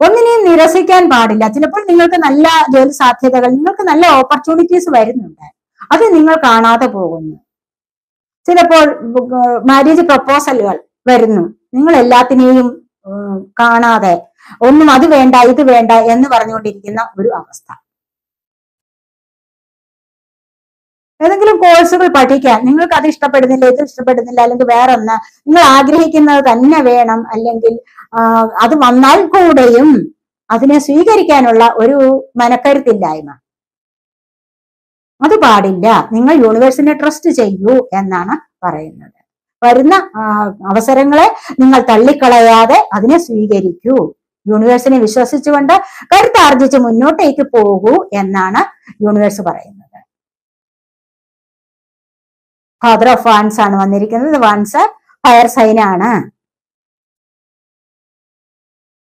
ഒന്നിനെയും നിരസിക്കാൻ പാടില്ല. ചിലപ്പോൾ നിങ്ങൾക്ക് നല്ല ജോലി സാധ്യതകൾ നിങ്ങൾക്ക് നല്ല ഓപ്പർച്യൂണിറ്റീസ് വരുന്നുണ്ട്. അത് നിങ്ങൾ കാണാതെ പോകുന്നു. ചിലപ്പോൾ മാരേജ് പ്രപ്പോസലുകൾ വരുന്നു. നിങ്ങൾ എല്ലാത്തിനെയും കാണാതെ ഒന്നും അത് വേണ്ട ഇത് വേണ്ട എന്ന് പറഞ്ഞുകൊണ്ടിരിക്കുന്ന ഒരു അവസ്ഥ. ഏതെങ്കിലും കോഴ്സുകൾ പഠിക്കാൻ നിങ്ങൾക്ക് അത് ഇഷ്ടപ്പെടുന്നില്ല ഇത് ഇഷ്ടപ്പെടുന്നില്ല അല്ലെങ്കിൽ വേറൊന്ന് നിങ്ങൾ ആഗ്രഹിക്കുന്നത് തന്നെ വേണം അല്ലെങ്കിൽ അത് വന്നാൽ കൂടെയും അതിനെ സ്വീകരിക്കാനുള്ള ഒരു മനക്കരുത്തില്ലായ്മ. അത് പാടില്ല. നിങ്ങൾ യൂണിവേഴ്സിനെ ട്രസ്റ്റ് ചെയ്യൂ എന്നാണ് പറയുന്നത്. വരുന്ന അവസരങ്ങളെ നിങ്ങൾ തള്ളിക്കളയാതെ അതിനെ സ്വീകരിക്കൂ. യൂണിവേഴ്സിനെ വിശ്വസിച്ചുകൊണ്ട് കരുത്താർജിച്ച് മുന്നോട്ടേക്ക് പോകൂ എന്നാണ് യൂണിവേഴ്സ് പറയുന്നത്. ഫാദർ ഓഫ് വാൻസ് ആണ് വന്നിരിക്കുന്നത്. വാൻസ് ഫയർ സൈൻ ആണ്.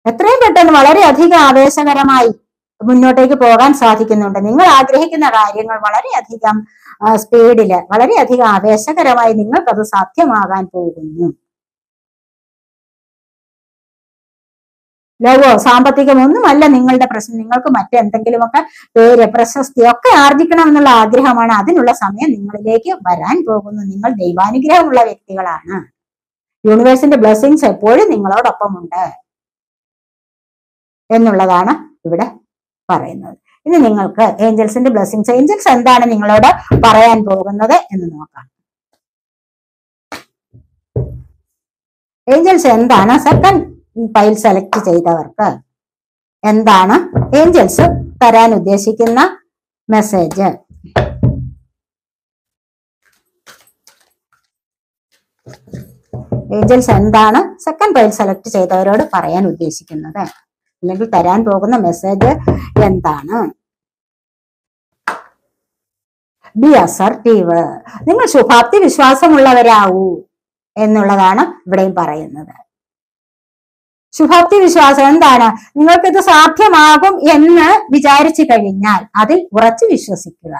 എത്രയും പെട്ടെന്ന് വളരെയധികം ആവേശകരമായി മുന്നോട്ടേക്ക് പോകാൻ സാധിക്കുന്നുണ്ട്. നിങ്ങൾ ആഗ്രഹിക്കുന്ന കാര്യങ്ങൾ വളരെയധികം സ്പീഡിൽ വളരെയധികം ആവേശകരമായി നിങ്ങൾക്കത് സാധ്യമാകാൻ പോകുന്നു. ലവോ സാമ്പത്തികം ഒന്നുമല്ല നിങ്ങളുടെ പ്രശ്നം. നിങ്ങൾക്ക് മറ്റെന്തെങ്കിലുമൊക്കെ പേര് പ്രശസ്തി ഒക്കെ ആർജിക്കണം എന്നുള്ള ആഗ്രഹമാണ്. അതിനുള്ള സമയം നിങ്ങളിലേക്ക് വരാൻ പോകുന്നു. നിങ്ങൾ ദൈവാനുഗ്രഹമുള്ള വ്യക്തികളാണ്. യൂണിവേഴ്സിന്റെ ബ്ലെസ്സിങ്സ് എപ്പോഴും നിങ്ങളോടൊപ്പമുണ്ട് എന്നുള്ളതാണ് ഇവിടെ പറയുന്നത്. ഇനി നിങ്ങൾക്ക് ഏഞ്ചൽസിന്റെ ബ്ലെസ്സിങ്സ് ഏഞ്ചൽസ് എന്താണ് നിങ്ങളോട് പറയാൻ പോകുന്നത് എന്ന് നോക്കാം. ഏഞ്ചൽസ് എന്താണ്? സെക്കൻഡ് ഫയൽ സെലക്ട് ചെയ്തവർക്ക് എന്താണ് ഏഞ്ചൽസ് തരാൻ ഉദ്ദേശിക്കുന്ന മെസ്സേജ് ഏഞ്ചൽസ് എന്താണ് സെക്കൻഡ് ഫയൽ സെലക്ട് ചെയ്തവരോട് പറയാൻ ഉദ്ദേശിക്കുന്നത്? അല്ലെങ്കിൽ തരാൻ പോകുന്ന മെസ്സേജ് എന്താണ്? ബി അസർട്ടീവ് നിങ്ങൾ ശുഭാപ്തി വിശ്വാസമുള്ളവരാകൂ എന്നുള്ളതാണ് ഇവിടെയും പറയുന്നത്. ശുഭാപ്തി വിശ്വാസം എന്താണ്? നിങ്ങൾക്കിത് സാധ്യമാകും എന്ന് വിചാരിച്ചു കഴിഞ്ഞാൽ അതിൽ ഉറച്ചു വിശ്വസിക്കുക.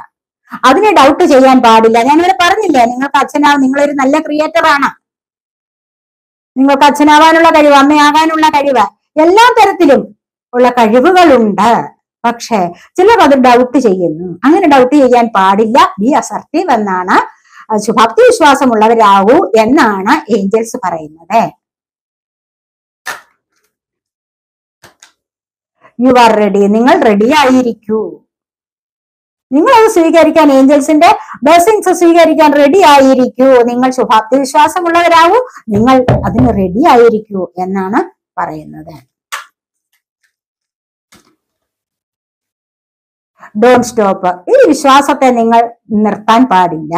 അതിനെ ഡൗട്ട് ചെയ്യാൻ പാടില്ല. ഞാൻ ഇവിടെ പറഞ്ഞില്ലേ നിങ്ങൾക്ക് അച്ഛനാവും നിങ്ങളൊരു നല്ല ക്രിയേറ്റർ ആണ്. നിങ്ങൾക്ക് അച്ഛനാവാനുള്ള കഴിവ് അമ്മയാകാനുള്ള കഴിവ് എല്ലാ തരത്തിലും ഉള്ള കഴിവുകളുണ്ട്. പക്ഷേ ചിലർ അത് ഡൗട്ട് ചെയ്യുന്നു. അങ്ങനെ ഡൗട്ട് ചെയ്യാൻ പാടില്ല. ബി അസർട്ടീവ് എന്നാണ്. ശുഭാപ്തി വിശ്വാസമുള്ളവരാകൂ എന്നാണ് ഏഞ്ചൽസ് പറയുന്നത്. യു ആർ റെഡി നിങ്ങൾ റെഡി ആയിരിക്കൂ. നിങ്ങൾ അത് സ്വീകരിക്കാൻ ഏഞ്ചൽസിന്റെ ബ്ലെസ്സിങ്സ് സ്വീകരിക്കാൻ റെഡി ആയിരിക്കൂ. നിങ്ങൾ ശുഭാപ്തി വിശ്വാസമുള്ളവരാകൂ നിങ്ങൾ അതിന് റെഡി ആയിരിക്കൂ എന്നാണ് പറയുന്നത്. ഡോൺ സ്റ്റോപ്പ് ഈ വിശ്വാസത്തെ നിങ്ങൾ നിർത്താൻ പാടില്ല.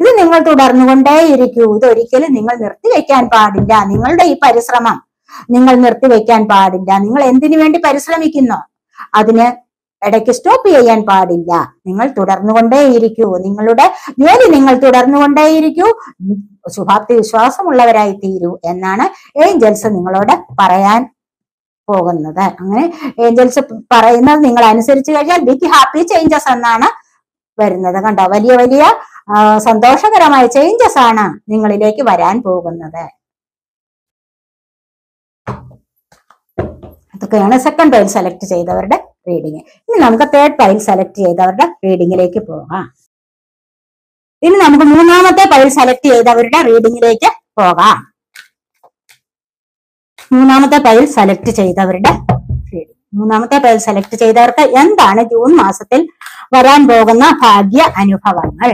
ഇത് നിങ്ങൾ തുടർന്നുകൊണ്ടേയിരിക്കൂ. ഇതൊരിക്കലും നിങ്ങൾ നിർത്തി നിർത്തിവെക്കാൻ പാടില്ല. നിങ്ങളുടെ ഈ പരിശ്രമം നിങ്ങൾ നിർത്തിവെക്കാൻ പാടില്ല. നിങ്ങൾ എന്തിനു വേണ്ടി പരിശ്രമിക്കുന്നു? അതിന് ഇടയ്ക്ക് സ്റ്റോപ്പ് ചെയ്യാൻ പാടില്ല. നിങ്ങൾ തുടർന്നുകൊണ്ടേയിരിക്കൂ. നിങ്ങളുടെ ജോലി നിങ്ങൾ തുടർന്നുകൊണ്ടേയിരിക്കൂ. ശുഭാപ്തി വിശ്വാസമുള്ളവരായി തീരൂ എന്നാണ് ഏഞ്ചൽസ് നിങ്ങളോട് പറയാൻ പോകുന്നത്. അങ്ങനെ ഏഞ്ചൽസ് പറയുന്നത് നിങ്ങൾ അനുസരിച്ച് കഴിഞ്ഞാൽ ബിഗ് ഹാപ്പി ചേഞ്ചസ് എന്നാണ് വരുന്നത്. കണ്ടോ? വലിയ വലിയ സന്തോഷകരമായ ചേഞ്ചസ് ആണ് നിങ്ങളിലേക്ക് വരാൻ പോകുന്നത്. അതൊക്കെയാണ് സെക്കൻഡ് പൈൽ സെലക്ട് ചെയ്തവരുടെ റീഡിങ് ഇനി നമുക്ക് തേർഡ് പൈൽ സെലക്ട് ചെയ്തവരുടെ റീഡിങ്ങിലേക്ക് പോകാം. ഇനി നമുക്ക് മൂന്നാമത്തെ പൈൽ സെലക്ട് ചെയ്തവരുടെ റീഡിങ്ങിലേക്ക് പോകാം. മൂന്നാമത്തെ പൈൽ സെലക്ട് ചെയ്തവരുടെ. മൂന്നാമത്തെ പൈൽ സെലക്ട് ചെയ്തവർക്ക് എന്താണ് ജൂൺ മാസത്തിൽ വരാൻ പോകുന്ന ഭാഗ്യ അനുഭവങ്ങൾ?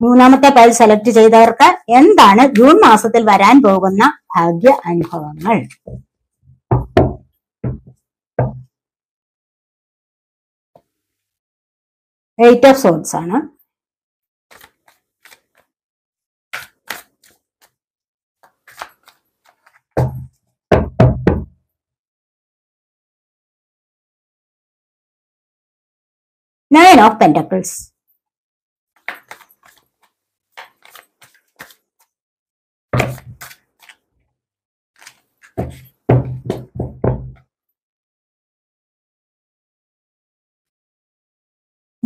മൂന്നാമത്തെ പൈൽ സെലക്ട് ചെയ്തവർക്ക് എന്താണ് ജൂൺ മാസത്തിൽ വരാൻ പോകുന്ന ഭാഗ്യ അനുഭവങ്ങൾ? എയ്റ്റ് ഓഫ് സോട്സ് ആണ് nine of pentacles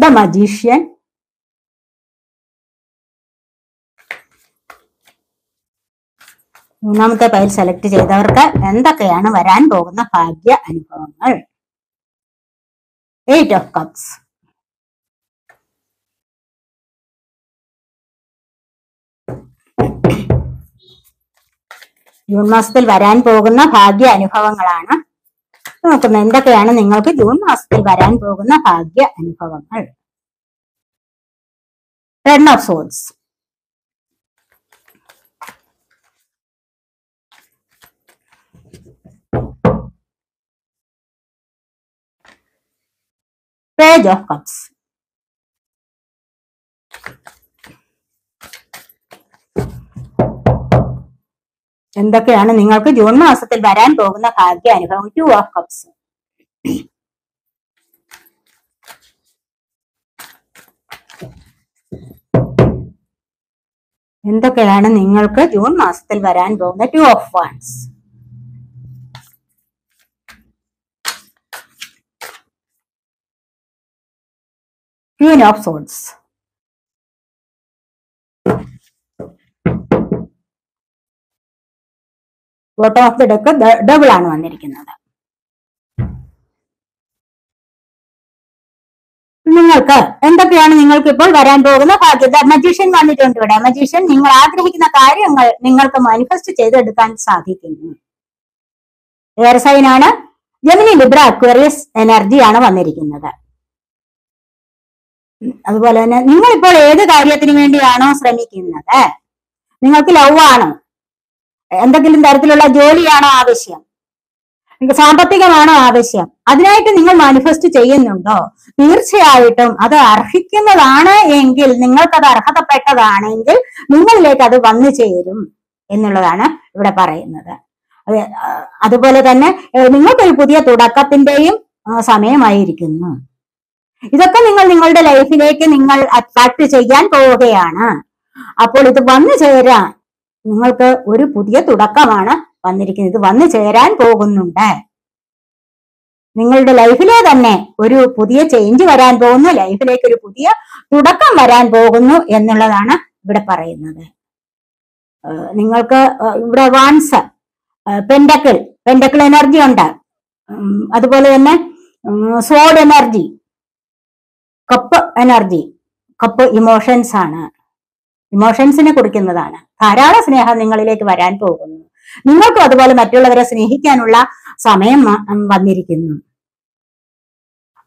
the magician മൂന്നാമത്തെ പൈൽ സെലക്ട് ചെയ്തവർക്ക് എന്തൊക്കെയാണ് വരാൻ പോകുന്ന ഭാഗ്യ അനുഭവങ്ങൾ? എയ്റ്റ് ഓഫ് കപ്സ് ജൂൺ മാസത്തിൽ വരാൻ പോകുന്ന ഭാഗ്യ അനുഭവങ്ങളാണ് നോക്കുന്നത് എന്തൊക്കെയാണ് നിങ്ങൾക്ക് ജൂൺ മാസത്തിൽ വരാൻ പോകുന്ന ഭാഗ്യ അനുഭവങ്ങൾ? Red of swords page of cups എന്തൊക്കെയാണ് നിങ്ങൾക്ക് ജൂൺ മാസത്തിൽ വരാൻ പോകുന്ന ഭാഗ്യ അനുഭവം ടു ഓഫ് കപ്സ് എന്തൊക്കെയാണ് നിങ്ങൾക്ക് ജൂൺ മാസത്തിൽ വരാൻ പോകുന്ന two of wands queen of swords bottom of the deck double ആണ് വന്നിരിക്കുന്നത്. നിങ്ങൾക്ക് എന്തൊക്കെയാണ് നിങ്ങൾക്ക് ഇപ്പോൾ വരാൻ പോകുന്ന ഭാഗ്യത മജീഷ്യൻ വന്നിട്ടുണ്ട് ഇവിടെ. മജീഷ്യൻ നിങ്ങൾ ആഗ്രഹിക്കുന്ന കാര്യങ്ങൾ നിങ്ങൾക്ക് മാനിഫെസ്റ്റ് ചെയ്തെടുക്കാൻ സാധിക്കുന്നു. ആണ്. ജമിനി ലിബ്ര അക്വേറിയസ് എനർജിയാണ് വന്നിരിക്കുന്നത്. അതുപോലെ തന്നെ നിങ്ങൾ ഇപ്പോൾ ഏത് കാര്യത്തിന് വേണ്ടിയാണോ ശ്രമിക്കുന്നത്? നിങ്ങൾക്ക് ലവ് ആണോ? എന്തെങ്കിലും തരത്തിലുള്ള ജോലിയാണോ ആവശ്യം? നിങ്ങൾക്ക് സാമ്പത്തികമാണോ ആവശ്യം? അതിനായിട്ട് നിങ്ങൾ മാനിഫെസ്റ്റ് ചെയ്യുന്നുണ്ടോ? തീർച്ചയായിട്ടും അത് അർഹിക്കുന്നതാണ് എങ്കിൽ നിങ്ങൾക്കത് അർഹതപ്പെട്ടതാണെങ്കിൽ നിങ്ങളിലേക്ക് അത് വന്നു ചേരും എന്നുള്ളതാണ് ഇവിടെ പറയുന്നത്. അതുപോലെ തന്നെ നിങ്ങൾക്കൊരു പുതിയ തുടക്കത്തിന്റെയും സമയമായിരിക്കുന്നു. ഇതൊക്കെ നിങ്ങൾ നിങ്ങളുടെ ലൈഫിലേക്ക് നിങ്ങൾ അട്രാക്ട് ചെയ്യാൻ പോവുകയാണ്. അപ്പോൾ ഇത് വന്നു ചേരാൻ നിങ്ങൾക്ക് ഒരു പുതിയ തുടക്കമാണ് വന്നിരിക്കുന്നത്. ഇത് വന്നു ചേരാൻ പോകുന്നുണ്ട്. നിങ്ങളുടെ ലൈഫിലെ തന്നെ ഒരു പുതിയ ചേഞ്ച് വരാൻ പോകുന്നു. ലൈഫിലേക്ക് ഒരു പുതിയ തുടക്കം വരാൻ പോകുന്നു എന്നുള്ളതാണ് ഇവിടെ പറയുന്നത്. നിങ്ങൾക്ക് ഇവിടെ വാൻസ് പെൻഡക്കിൾ പെൻഡക്കിൾ എനർജി ഉണ്ട്. അതുപോലെ തന്നെ sword energy cup energy cup emotions ആണ്. ഇമോഷൻസിനെ കുറിക്കുന്നതാണ്. ധാരാളം സ്നേഹം നിങ്ങളിലേക്ക് വരാൻ പോകുന്നു. നിങ്ങൾക്കും അതുപോലെ മറ്റുള്ളവരെ സ്നേഹിക്കാനുള്ള സമയം വന്നിരിക്കുന്നു.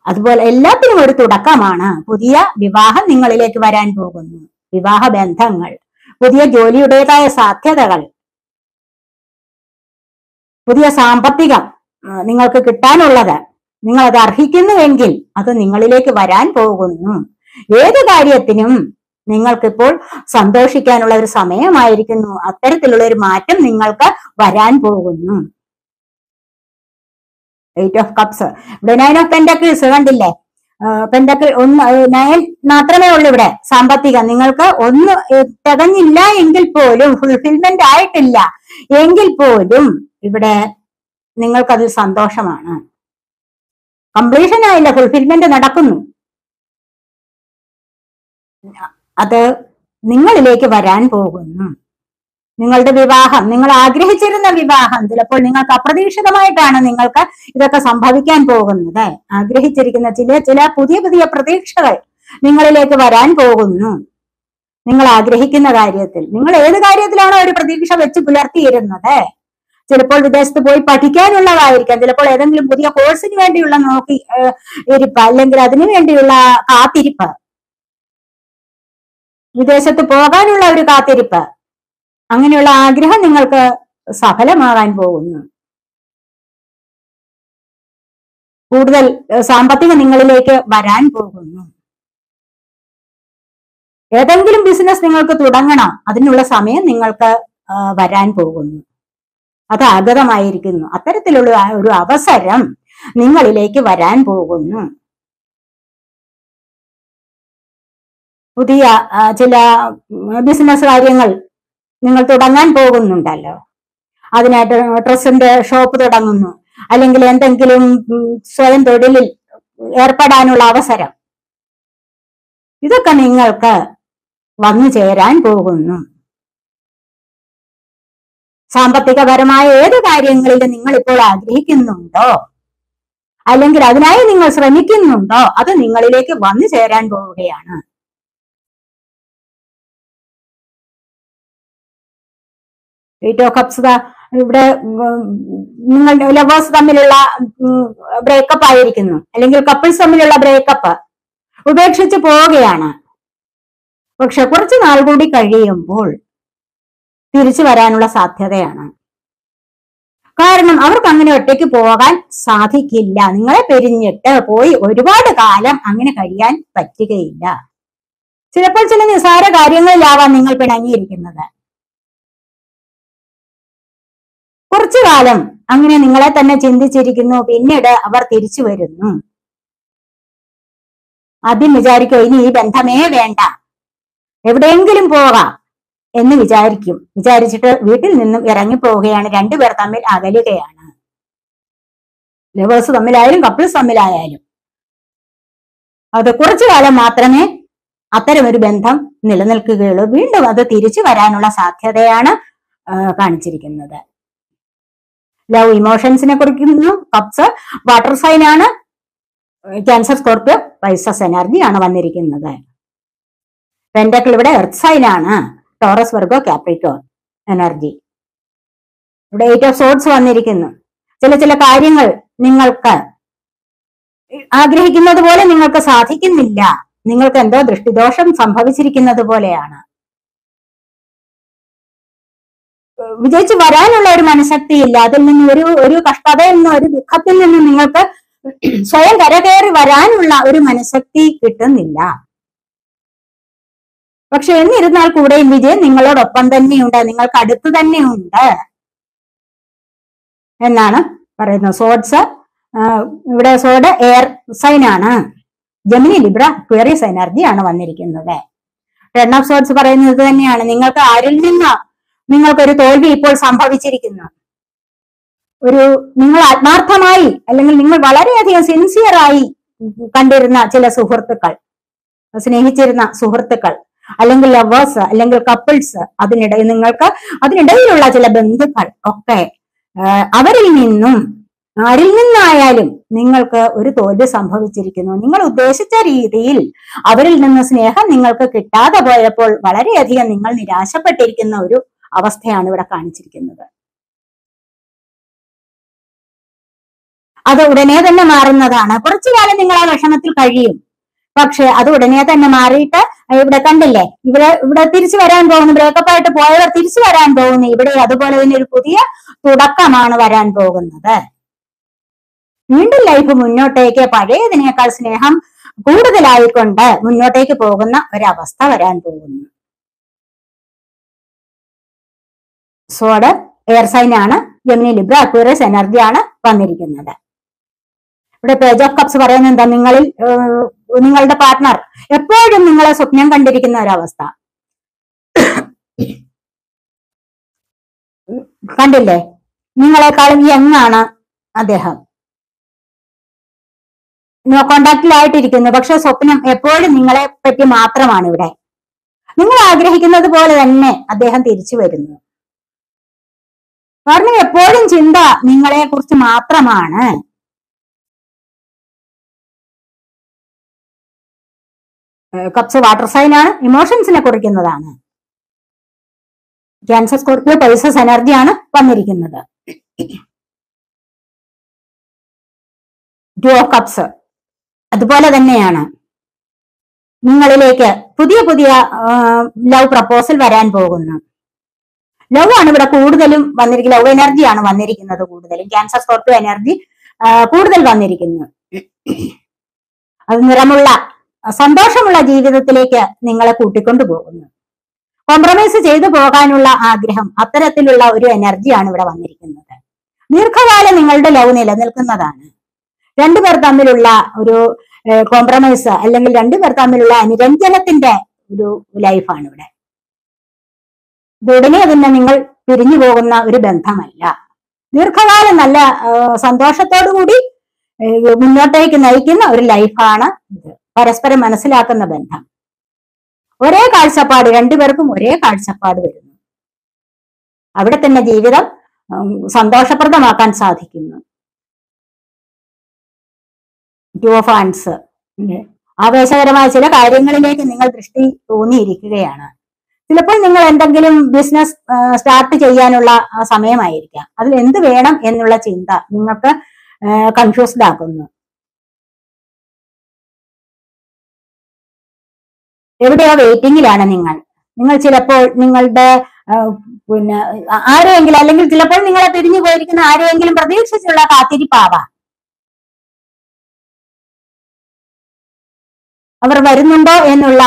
അതുപോലെ എല്ലാത്തിനും ഒരു തുടക്കമാണ് പുതിയ വിവാഹം നിങ്ങളിലേക്ക് വരാൻ പോകുന്നു. വിവാഹ ബന്ധങ്ങൾ പുതിയ ജോലിയുടേതായ സാധ്യതകൾ പുതിയ സാമ്പത്തികം നിങ്ങൾക്ക് കിട്ടാനുള്ളത് നിങ്ങൾ അത് അർഹിക്കുന്നുവെങ്കിൽ അത് നിങ്ങളിലേക്ക് വരാൻ പോകുന്നു. ഏത് കാര്യത്തിനും നിങ്ങൾക്കിപ്പോൾ സന്തോഷിക്കാനുള്ള ഒരു സമയമായിരിക്കുന്നു. അത്തരത്തിലുള്ള ഒരു മാറ്റം നിങ്ങൾക്ക് വരാൻ പോകുന്നു. എയ്റ്റ് ഓഫ് കപ്സ് ഇവിടെ നയൻ ഓഫ് പെൻഡക്കിൾസ് കണ്ടില്ലേ? പെൻഡക്കിൾ ഒന്ന് നയൻ മാത്രമേ ഉള്ളൂ ഇവിടെ. സാമ്പത്തിക നിങ്ങൾക്ക് ഒന്ന് തികഞ്ഞില്ല എങ്കിൽ പോലും ഫുൾഫിൽമെന്റ് ആയിട്ടില്ല എങ്കിൽ പോലും ഇവിടെ നിങ്ങൾക്കതിൽ സന്തോഷമാണ്. കംപ്ലീഷൻ ആയില്ല ഫുൾഫിൽമെന്റ് നടക്കുന്നു. അത് നിങ്ങളിലേക്ക് വരാൻ പോകുന്നു. നിങ്ങളുടെ വിവാഹം നിങ്ങൾ ആഗ്രഹിച്ചിരുന്ന വിവാഹം ചിലപ്പോൾ നിങ്ങൾക്ക് അപ്രതീക്ഷിതമായിട്ടാണ് നിങ്ങൾക്ക് ഇതൊക്കെ സംഭവിക്കാൻ പോകുന്നത്. ആഗ്രഹിച്ചിരിക്കുന്ന ചില ചില പുതിയ പുതിയ പ്രതീക്ഷകൾ നിങ്ങളിലേക്ക് വരാൻ പോകുന്നു. നിങ്ങൾ ആഗ്രഹിക്കുന്ന കാര്യത്തിൽ നിങ്ങൾ ഏത് കാര്യത്തിലാണോ ഒരു പ്രതീക്ഷ വെച്ച് പുലർത്തിയിരുന്നത്? ചിലപ്പോൾ വിദേശത്ത് പോയി പഠിക്കാനുള്ളതായിരിക്കാം. ചിലപ്പോൾ ഏതെങ്കിലും പുതിയ കോഴ്സിന് വേണ്ടിയുള്ള നോക്കി ഇരിപ്പ് അല്ലെങ്കിൽ അതിനു വേണ്ടിയുള്ള കാത്തിരിപ്പ്. വിദേശത്ത് പോകാനുള്ള ഒരു കാത്തിരിപ്പ്. അങ്ങനെയുള്ള ആഗ്രഹം നിങ്ങൾക്ക് സഫലമാകാൻ പോകുന്നു. കൂടുതൽ സാമ്പത്തിക നിങ്ങളിലേക്ക് വരാൻ പോകുന്നു. ഏതെങ്കിലും ബിസിനസ് നിങ്ങൾക്ക് തുടങ്ങണം. അതിനുള്ള സമയം നിങ്ങൾക്ക് വരാൻ പോകുന്നു. അത് ആഗതമായിരിക്കുന്നു. അത്തരത്തിലുള്ള ഒരു അവസരം നിങ്ങളിലേക്ക് വരാൻ പോകുന്നു. പുതിയ ചില ബിസിനസ് കാര്യങ്ങൾ നിങ്ങൾ തുടങ്ങാൻ പോകുന്നുണ്ടല്ലോ. അതിനായിട്ട് ഡ്രസ്സിന്റെ ഷോപ്പ് തുടങ്ങുന്നു. അല്ലെങ്കിൽ എന്തെങ്കിലും സ്വയം തൊഴിലിൽ ഏർപ്പെടാനുള്ള അവസരം. ഇതൊക്കെ നിങ്ങൾക്ക് വന്നു ചേരാൻ പോകുന്നു. സാമ്പത്തികപരമായ ഏത് കാര്യങ്ങളിലും നിങ്ങൾ ഇപ്പോൾ ആഗ്രഹിക്കുന്നുണ്ടോ? അല്ലെങ്കിൽ അതിനായി നിങ്ങൾ ശ്രമിക്കുന്നുണ്ടോ? അത് നിങ്ങളിലേക്ക് വന്നു ചേരാൻ പോവുകയാണ്. എയ്റ്റ് കപ്സത ഇവിടെ നിങ്ങളുടെ ലവേഴ്സ് തമ്മിലുള്ള ബ്രേക്കപ്പ് ആയിരിക്കുന്നു. അല്ലെങ്കിൽ കപ്പിൾസ് തമ്മിലുള്ള ബ്രേക്കപ്പ് ഉപേക്ഷിച്ച് പോവുകയാണ്. പക്ഷെ കുറച്ച് നാൾ കൂടി കഴിയുമ്പോൾ തിരിച്ചു വരാനുള്ള സാധ്യതയാണ്. കാരണം അവർക്ക് അങ്ങനെ ഒറ്റയ്ക്ക് പോകാൻ സാധിക്കില്ല. നിങ്ങളെ പെരിഞ്ഞിട്ട് പോയി ഒരുപാട് കാലം അങ്ങനെ കഴിയാൻ പറ്റുകയില്ല. ചിലപ്പോൾ ചില നിസാര കാര്യങ്ങളിലാവാം നിങ്ങൾ പിണങ്ങിയിരിക്കുന്നത്. കുറച്ചു കാലം അങ്ങനെ നിങ്ങളെ തന്നെ ചിന്തിച്ചിരിക്കുന്നു. പിന്നീട് അവർ തിരിച്ചു വരുന്നു. ആദ്യം വിചാരിക്കോ ഇനി ഈ ബന്ധമേ വേണ്ട. എവിടെയെങ്കിലും പോകാം എന്ന് വിചാരിക്കും. വിചാരിച്ചിട്ട് വീട്ടിൽ നിന്നും ഇറങ്ങി പോവുകയാണ് രണ്ടുപേർ തമ്മിൽ അകലുകയാണ്. ലവേഴ്സ് തമ്മിലായാലും കപ്പിൾസ് തമ്മിലായാലും. അത് കുറച്ചു കാലം മാത്രമേ അത്തരമൊരു ബന്ധം നിലനിൽക്കുകയുള്ളൂ. വീണ്ടും അത് തിരിച്ചു വരാനുള്ള സാധ്യതയാണ് കാണിച്ചിരിക്കുന്നത്. ലവ് ഇമോഷൻസിനെ കുറിക്കുന്നു. കപ്സ് വാട്ടർ സൈൻ ആണ്. ക്യാൻസർ സ്കോർപ്പിയോ പൈസസ് എനർജി ആണ് വന്നിരിക്കുന്നത്. പെൻഡക്കിൾ ഇവിടെ എർത്ത് സൈൻ ആണ്. ടോറസ് വർഗോ ക്യാപ്രിക്കോ എനർജി ഇവിടെ എയ്റ്റ് ഓഫ് സോഡ്സ് വന്നിരിക്കുന്നു. ചില ചില കാര്യങ്ങൾ നിങ്ങൾക്ക് ആഗ്രഹിക്കുന്നത് പോലെ നിങ്ങൾക്ക് സാധിക്കുന്നില്ല. നിങ്ങൾക്ക് എന്തോ ദൃഷ്ടിദോഷം സംഭവിച്ചിരിക്കുന്നത് പോലെയാണ് വിജയിച്ച് വരാനുള്ള ഒരു മനഃശക്തി ഇല്ല അതിൽ നിന്ന് ഒരു ഒരു കഷ്ടതയിൽ നിന്ന് ഒരു ദുഃഖത്തിൽ നിന്ന് നിങ്ങൾക്ക് സ്വയം കരകയറി വരാനുള്ള ഒരു മനഃശക്തി കിട്ടുന്നില്ല. പക്ഷെ എന്നിരുന്നാൽ കൂടെയും വിജയം നിങ്ങളോടൊപ്പം തന്നെയുണ്ട്. നിങ്ങൾക്ക് അടുത്ത് തന്നെയുണ്ട് എന്നാണ് പറയുന്നത്. സോഡ്സ് ഇവിടെ സോഡ് എയർ സൈൻ ആണ്. ജമിനി ലിബ്ര ക്വേറിയസ് എനർജി ആണ് വന്നിരിക്കുന്നത്. ടെൺ ഓഫ് സോഡ്സ് പറയുന്നത് തന്നെയാണ്. നിങ്ങൾക്ക് ആരിൽ നിന്ന് നിങ്ങൾക്കൊരു തോൽവി ഇപ്പോൾ സംഭവിച്ചിരിക്കുന്നു. ഒരു നിങ്ങൾ ആത്മാർത്ഥമായി അല്ലെങ്കിൽ നിങ്ങൾ വളരെയധികം സിൻസിയറായി കണ്ടിരുന്ന ചില സുഹൃത്തുക്കൾ സ്നേഹിച്ചിരുന്ന സുഹൃത്തുക്കൾ അല്ലെങ്കിൽ ലവേഴ്സ് അല്ലെങ്കിൽ കപ്പിൾസ് അതിനിടയിൽ നിങ്ങൾക്ക് അതിനിടയിലുള്ള ചില ബന്ധുക്കൾ ഒക്കെ അവരിൽ നിന്നും ആരിൽ നിന്നായാലും നിങ്ങൾക്ക് ഒരു തോൽവി സംഭവിച്ചിരിക്കുന്നു. നിങ്ങൾ ഉദ്ദേശിച്ച രീതിയിൽ അവരിൽ നിന്ന് സ്നേഹം നിങ്ങൾക്ക് കിട്ടാതെ പോയപ്പോൾ വളരെയധികം നിങ്ങൾ നിരാശപ്പെട്ടിരിക്കുന്ന ഒരു അവസ്ഥയാണ് ഇവിടെ കാണിച്ചിരിക്കുന്നത്. അത് ഉടനെ തന്നെ മാറുന്നതാണ്. കുറച്ചു കാലം നിങ്ങൾ ആ വിഷമത്തിൽ കഴിയും. പക്ഷെ അത് ഉടനെ തന്നെ മാറിയിട്ട് ഇവിടെ കണ്ടില്ലേ? ഇവിടെ ഇവിടെ തിരിച്ചു വരാൻ പോകുന്നു ബ്രേക്കപ്പ് ആയിട്ട് പോയവർ തിരിച്ചു വരാൻ പോകുന്നു ഇവിടെ അതുപോലെ തന്നെ ഒരു പുതിയ തുടക്കമാണ് വരാൻ പോകുന്നത്. വീണ്ടും ലൈഫ് മുന്നോട്ടേക്ക് പഴയതിനേക്കാൾ സ്നേഹം കൂടുതലായിക്കൊണ്ട് മുന്നോട്ടേക്ക് പോകുന്ന ഒരവസ്ഥ വരാൻ പോകുന്നു. സോഡ് എയർ സൈൻ ആണ്. ജമിനി ലിബ്ര അക്വേറിയസ് എനർജി ആണ് വന്നിരിക്കുന്നത്. ഇവിടെ പേജ് ഓഫ് കപ്സ് പറയുന്നത് എന്താ? നിങ്ങളിൽ നിങ്ങളുടെ പാർട്ട്ണർ എപ്പോഴും നിങ്ങളെ സ്വപ്നം കണ്ടിരിക്കുന്ന ഒരവസ്ഥ. കണ്ടില്ലേ? നിങ്ങളെക്കാളും യങ് ആണ് അദ്ദേഹം. നോ കോണ്ടാക്റ്റിലായിട്ടിരിക്കുന്നു പക്ഷെ സ്വപ്നം എപ്പോഴും നിങ്ങളെ പറ്റി മാത്രമാണ് ഇവിടെ. നിങ്ങൾ ആഗ്രഹിക്കുന്നത് പോലെ തന്നെ അദ്ദേഹം തിരിച്ചു വരുന്നു. കാരണം എപ്പോഴും ചിന്ത നിങ്ങളെ കുറിച്ച് മാത്രമാണ് കപ്സ് വാട്ടർ സൈൻ ആണ്. ഇമോഷൻസിനെ കുറിക്കുന്നതാണ്. ക്യാൻസർ സ്കോർപ്പിയോ പൈസസ് എനർജിയാണ് വന്നിരിക്കുന്നത്. ഓഫ് കപ്സ് അതുപോലെ തന്നെയാണ്. നിങ്ങളിലേക്ക് പുതിയ പുതിയ ലവ് പ്രപ്പോസൽ വരാൻ പോകുന്നു. ലവ് ആണ് ഇവിടെ കൂടുതലും വന്നിരിക്കുന്നത്. ലവ് എനർജിയാണ് വന്നിരിക്കുന്നത് കൂടുതലും. ക്യാൻസർ സ്കോർപ്പിയോ എനർജി കൂടുതൽ വന്നിരിക്കുന്നു അത് നിറമുള്ള സന്തോഷമുള്ള ജീവിതത്തിലേക്ക് നിങ്ങളെ കൂട്ടിക്കൊണ്ടു പോകുന്നു. കോംപ്രമൈസ് ചെയ്തു പോകാനുള്ള ആഗ്രഹം അത്തരത്തിലുള്ള ഒരു എനർജിയാണ് ഇവിടെ വന്നിരിക്കുന്നത്. ദീർഘകാലം നിങ്ങളുടെ ലവ് നിലനിൽക്കുന്നതാണ്. രണ്ടുപേർ തമ്മിലുള്ള ഒരു കോംപ്രമൈസ് അല്ലെങ്കിൽ രണ്ടുപേർ തമ്മിലുള്ള അനുരഞ്ജനത്തിന്റെ ഒരു ലൈഫാണ് ഇവിടെ. ഉടനെ തന്നെ നിങ്ങൾ പിരിഞ്ഞു പോകുന്ന ഒരു ബന്ധമല്ല. ദീർഘകാലം നല്ല സന്തോഷത്തോടു കൂടി ഏഹ് മുന്നോട്ടേക്ക് നയിക്കുന്ന ഒരു ലൈഫാണ് ഇത്. പരസ്പരം മനസ്സിലാക്കുന്ന ബന്ധം. ഒരേ കാഴ്ചപ്പാട് രണ്ടുപേർക്കും ഒരേ കാഴ്ചപ്പാട് വരുന്നു. അവിടെ തന്നെ ജീവിതം സന്തോഷപ്രദമാക്കാൻ സാധിക്കുന്നു. ആവേശകരമായ ചില കാര്യങ്ങളിലേക്ക് നിങ്ങൾ ദൃഷ്ടി തോന്നിയിരിക്കുകയാണ് ചിലപ്പോൾ നിങ്ങൾ എന്തെങ്കിലും ബിസിനസ് സ്റ്റാർട്ട് ചെയ്യാനുള്ള സമയമായിരിക്കാം. അതിൽ എന്ത് വേണം എന്നുള്ള ചിന്ത നിങ്ങൾക്ക് കൺഫ്യൂസ്ഡ് ആക്കുന്നു. എവിടെയോ വെയിറ്റിംഗിലാണ് നിങ്ങൾ. നിങ്ങൾ ചിലപ്പോൾ നിങ്ങളുടെ പിന്നെ ആരെയെങ്കിലും അല്ലെങ്കിൽ ചിലപ്പോൾ നിങ്ങളെ പിരിഞ്ഞു പോയിരിക്കുന്ന ആരെയെങ്കിലും പ്രതീക്ഷിച്ചുള്ള കാത്തിരിപ്പാവാം. അവർ വരുന്നുണ്ടോ എന്നുള്ള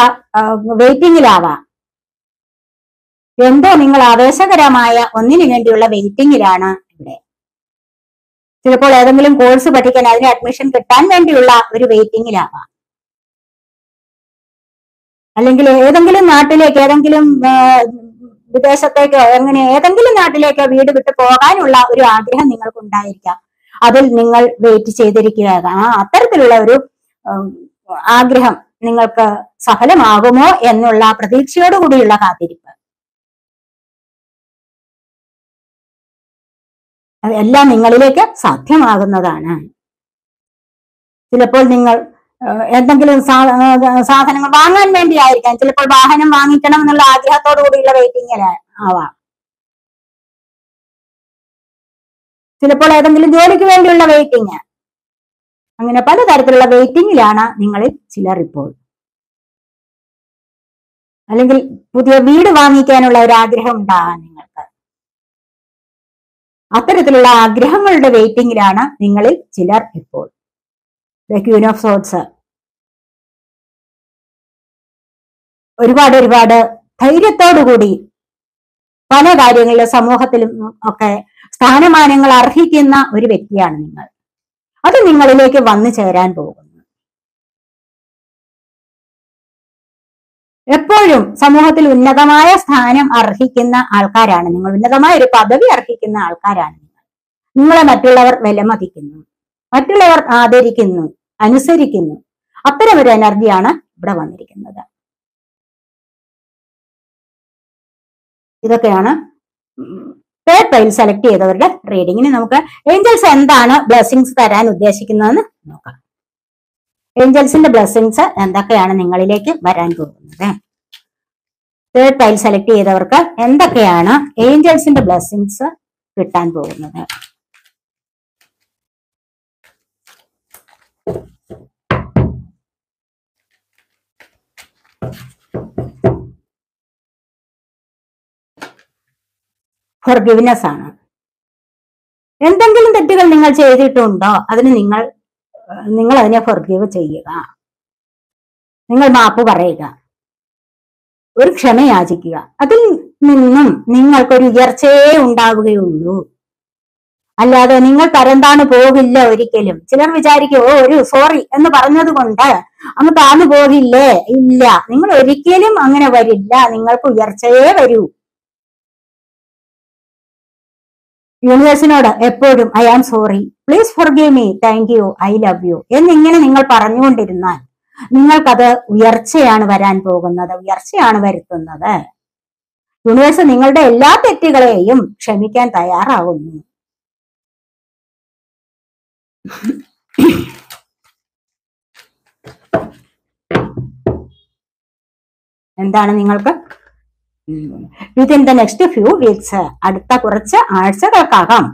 വെയിറ്റിംഗിലാവാം എന്തോ നിങ്ങൾ ആവേശകരമായ ഒന്നിനു വേണ്ടിയുള്ള വെയിറ്റിംഗിലാണ് ഇവിടെ. ചിലപ്പോൾ ഏതെങ്കിലും കോഴ്സ് പഠിക്കാൻ അതിന് അഡ്മിഷൻ കിട്ടാൻ വേണ്ടിയുള്ള ഒരു വെയിറ്റിംഗിലാവാം അല്ലെങ്കിൽ ഏതെങ്കിലും നാട്ടിലേക്ക് ഏതെങ്കിലും വിദേശത്തേക്കോ എങ്ങനെ ഏതെങ്കിലും നാട്ടിലേക്കോ വീട് വിട്ട് പോകാനുള്ള ഒരു ആഗ്രഹം നിങ്ങൾക്ക് ഉണ്ടായിരിക്കാം അതിൽ നിങ്ങൾ വെയിറ്റ് ചെയ്തിരിക്കുക ആ അത്തരത്തിലുള്ള ഒരു ആഗ്രഹം നിങ്ങൾക്ക് സഫലമാകുമോ എന്നുള്ള പ്രതീക്ഷയോടുകൂടിയുള്ള കാത്തിരിപ്പ്. അതെല്ലാം നിങ്ങളിലേക്ക് സാധ്യമാകുന്നതാണ്. ചിലപ്പോൾ നിങ്ങൾ എന്തെങ്കിലും സാധനങ്ങൾ വാങ്ങാൻ വേണ്ടിയായിരിക്കാം. ചിലപ്പോൾ വാഹനം വാങ്ങിക്കണം എന്നുള്ള ആഗ്രഹത്തോടു കൂടിയുള്ള വെയിറ്റിംഗ് ആവാം. ചിലപ്പോൾ ഏതെങ്കിലും ജോലിക്ക് വേണ്ടിയുള്ള വെയിറ്റിംഗ് അങ്ങനെ പലതരത്തിലുള്ള വെയിറ്റിംഗിലാണ് നിങ്ങളിൽ ചിലർ ഇപ്പോൾ. അല്ലെങ്കിൽ പുതിയ വീട് വാങ്ങിക്കാനുള്ള ഒരു ആഗ്രഹം ഉണ്ടാകാം നിങ്ങൾക്ക്. അത്തരത്തിലുള്ള ആഗ്രഹങ്ങളുടെ വെയിറ്റിംഗിലാണ് നിങ്ങളിൽ ചിലർ ഇപ്പോൾ. ഓഫ് സോട്സ് ഒരുപാട് ഒരുപാട് ധൈര്യത്തോടുകൂടി പല കാര്യങ്ങളിലും സമൂഹത്തിലും ഒക്കെ സ്ഥാനമാനങ്ങൾ അർഹിക്കുന്ന ഒരു വ്യക്തിയാണ് നിങ്ങൾ. അത് നിങ്ങളിലേക്ക് വന്നു ചേരാൻ പോകുന്നു. എപ്പോഴും സമൂഹത്തിൽ ഉന്നതമായ സ്ഥാനം അർഹിക്കുന്ന ആൾക്കാരാണ് നിങ്ങൾ. ഉന്നതമായ ഒരു പദവി അർഹിക്കുന്ന ആൾക്കാരാണ് നിങ്ങൾ. നിങ്ങളെ മറ്റുള്ളവർ വിലമതിക്കുന്നു. മറ്റുള്ളവർ ആദരിക്കുന്നു അനുസരിക്കുന്നു. അത്തരം ഒരു എനർജിയാണ് ഇവിടെ വന്നിരിക്കുന്നത്. ഇതൊക്കെയാണ് തേർഡ് സെലക്ട് ചെയ്തവരുടെ റീഡിങ്ങിന് നമുക്ക് ഏഞ്ചൽസ് എന്താണ് ബ്ലെസ്സിങ്സ് തരാൻ ഉദ്ദേശിക്കുന്നതെന്ന് നോക്കാം. ഏഞ്ചൽസിന്റെ ബ്ലെസ്സിങ്സ് എന്തൊക്കെയാണ് നിങ്ങളിലേക്ക് വരാൻ പോകുന്നത്? തേർഡ് ടൈൽ സെലക്ട് ചെയ്തവർക്ക് എന്തൊക്കെയാണ് ഏഞ്ചൽസിന്റെ ബ്ലെസ്സിങ്സ് കിട്ടാൻ പോകുന്നത്? ഫോർഗിവ്നെസ് ആണ്. എന്തെങ്കിലും തെറ്റുകൾ നിങ്ങൾ ചെയ്തിട്ടുണ്ടോ? അതിന് നിങ്ങൾ നിങ്ങൾ അതിനെ ഫോർഗീവ് ചെയ്യുക. നിങ്ങൾ മാപ്പ് പറയുക. ഒരു ക്ഷമ യാചിക്കുക. അതിൽ നിന്നും നിങ്ങൾക്കൊരു ഉയർച്ചയേ ഉണ്ടാവുകയുള്ളൂ. അല്ലാതെ നിങ്ങൾ പരന്താണ് പോകില്ല ഒരിക്കലും. ചിലർ വിചാരിക്കും ഓ ഒരു സോറി എന്ന് പറഞ്ഞത് കൊണ്ട് അങ്ങ് താന്നു പോകില്ലേ? ഇല്ല. നിങ്ങൾ ഒരിക്കലും അങ്ങനെ വരില്ല. നിങ്ങൾക്ക് ഉയർച്ചയേ വരൂ. യൂണിവേഴ്സിനോട് എപ്പോഴും I am sorry please forgive me thank you I love you എന്നിങ്ങനെ നിങ്ങൾ പറഞ്ഞുകൊണ്ടിരുന്നാൽ നിങ്ങൾക്കത് ഉയർച്ചയാണ് വരാൻ പോകുന്നത് ഉയർച്ചയാണ് വരുത്തുന്നത്. യൂണിവേഴ്സ് നിങ്ങളുടെ എല്ലാ തെറ്റുകളെയും ക്ഷമിക്കാൻ തയ്യാറാവുന്നു. എന്താണ് നിങ്ങൾക്ക്? Within the next few weeks അടുത്ത കുറച്ച് ആഴ്ചകൾക്കാകാം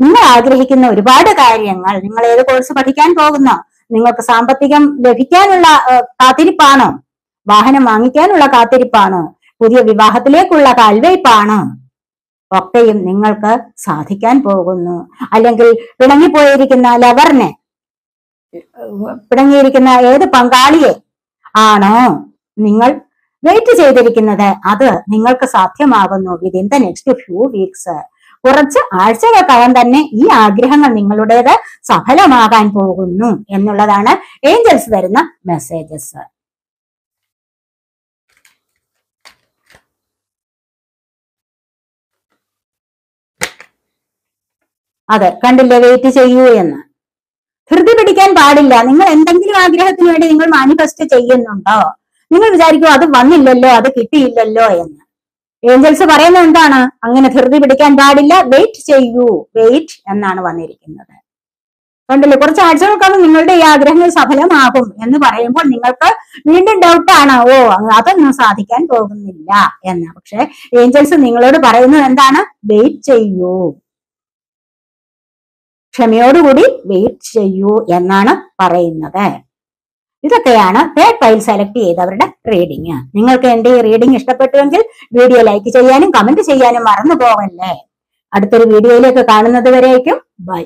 നിങ്ങൾ ആഗ്രഹിക്കുന്ന ഒരുപാട് കാര്യങ്ങൾ നിങ്ങൾ ഏത് കോഴ്സ് പഠിക്കാൻ പോകുന്ന നിങ്ങൾക്ക് സാമ്പത്തികം ലഭിക്കാനുള്ള കാത്തിരിപ്പാണ് വാഹനം വാങ്ങിക്കാനുള്ള കാത്തിരിപ്പാണോ പുതിയ വിവാഹത്തിലേക്കുള്ള കാൽവയ്പാണോ ഒക്കെയും നിങ്ങൾക്ക് സാധിക്കാൻ പോകുന്നു. അല്ലെങ്കിൽ പിണങ്ങിപ്പോയിരിക്കുന്ന ലവറിനെ പിണങ്ങിയിരിക്കുന്ന ഏത് പങ്കാളിയെ ആണോ നിങ്ങൾ വെയിറ്റ് ചെയ്തിരിക്കുന്നത് അത് നിങ്ങൾക്ക് സാധ്യമാകുന്നു within the next few weeks കുറച്ച് ആഴ്ചകൾക്കകം തന്നെ ഈ ആഗ്രഹങ്ങൾ നിങ്ങളുടേത് സഫലമാകാൻ പോകുന്നു എന്നുള്ളതാണ് ഏഞ്ചൽസ് തരുന്ന മെസ്സേജസ് അതെ കണ്ടില്ലേ വെയിറ്റ് ചെയ്യൂ എന്ന്. ധൃതി പിടിക്കാൻ പാടില്ല. നിങ്ങൾ എന്തെങ്കിലും ആഗ്രഹത്തിന് വേണ്ടി നിങ്ങൾ മാനിഫെസ്റ്റ് ചെയ്യുന്നുണ്ടോ? നിങ്ങൾ വിചാരിക്കും അത് വന്നില്ലല്ലോ അത് കിട്ടിയില്ലല്ലോ എന്ന്. ഏഞ്ചൽസ് പറയുന്നത് എന്താണ്? അങ്ങനെ ധൃതി പിടിക്കാൻ പാടില്ല. വെയിറ്റ് ചെയ്യൂ. വെയിറ്റ് എന്നാണ് വന്നിരിക്കുന്നത്. കണ്ടില്ലേ? കുറച്ച് ആഴ്ചകൾക്കകം നിങ്ങളുടെ ഈ ആഗ്രഹങ്ങൾ സഫലമാകും എന്ന് പറയുമ്പോൾ നിങ്ങൾക്ക് വീണ്ടും ഡൗട്ടാണ് ഓ അതൊന്നും സാധിക്കാൻ പോകുന്നില്ല എന്ന്. പക്ഷെ ഏഞ്ചൽസ് നിങ്ങളോട് പറയുന്നത് എന്താണ്? വെയിറ്റ് ചെയ്യൂ. ക്ഷമയോടുകൂടി വെയിറ്റ് ചെയ്യൂ എന്നാണ് പറയുന്നത്. ഇതൊക്കെയാണ് തേർഡ് ഫയൽ സെലക്ട് ചെയ്തവരുടെ റീഡിങ് നിങ്ങൾക്ക് എന്റെ ഈ റീഡിങ് ഇഷ്ടപ്പെട്ടുവെങ്കിൽ വീഡിയോ ലൈക്ക് ചെയ്യാനും കമന്റ് ചെയ്യാനും മറന്നു പോവല്ലേ അടുത്തൊരു വീഡിയോയിലേക്ക് കാണുന്നത് വരേക്കും. ബൈ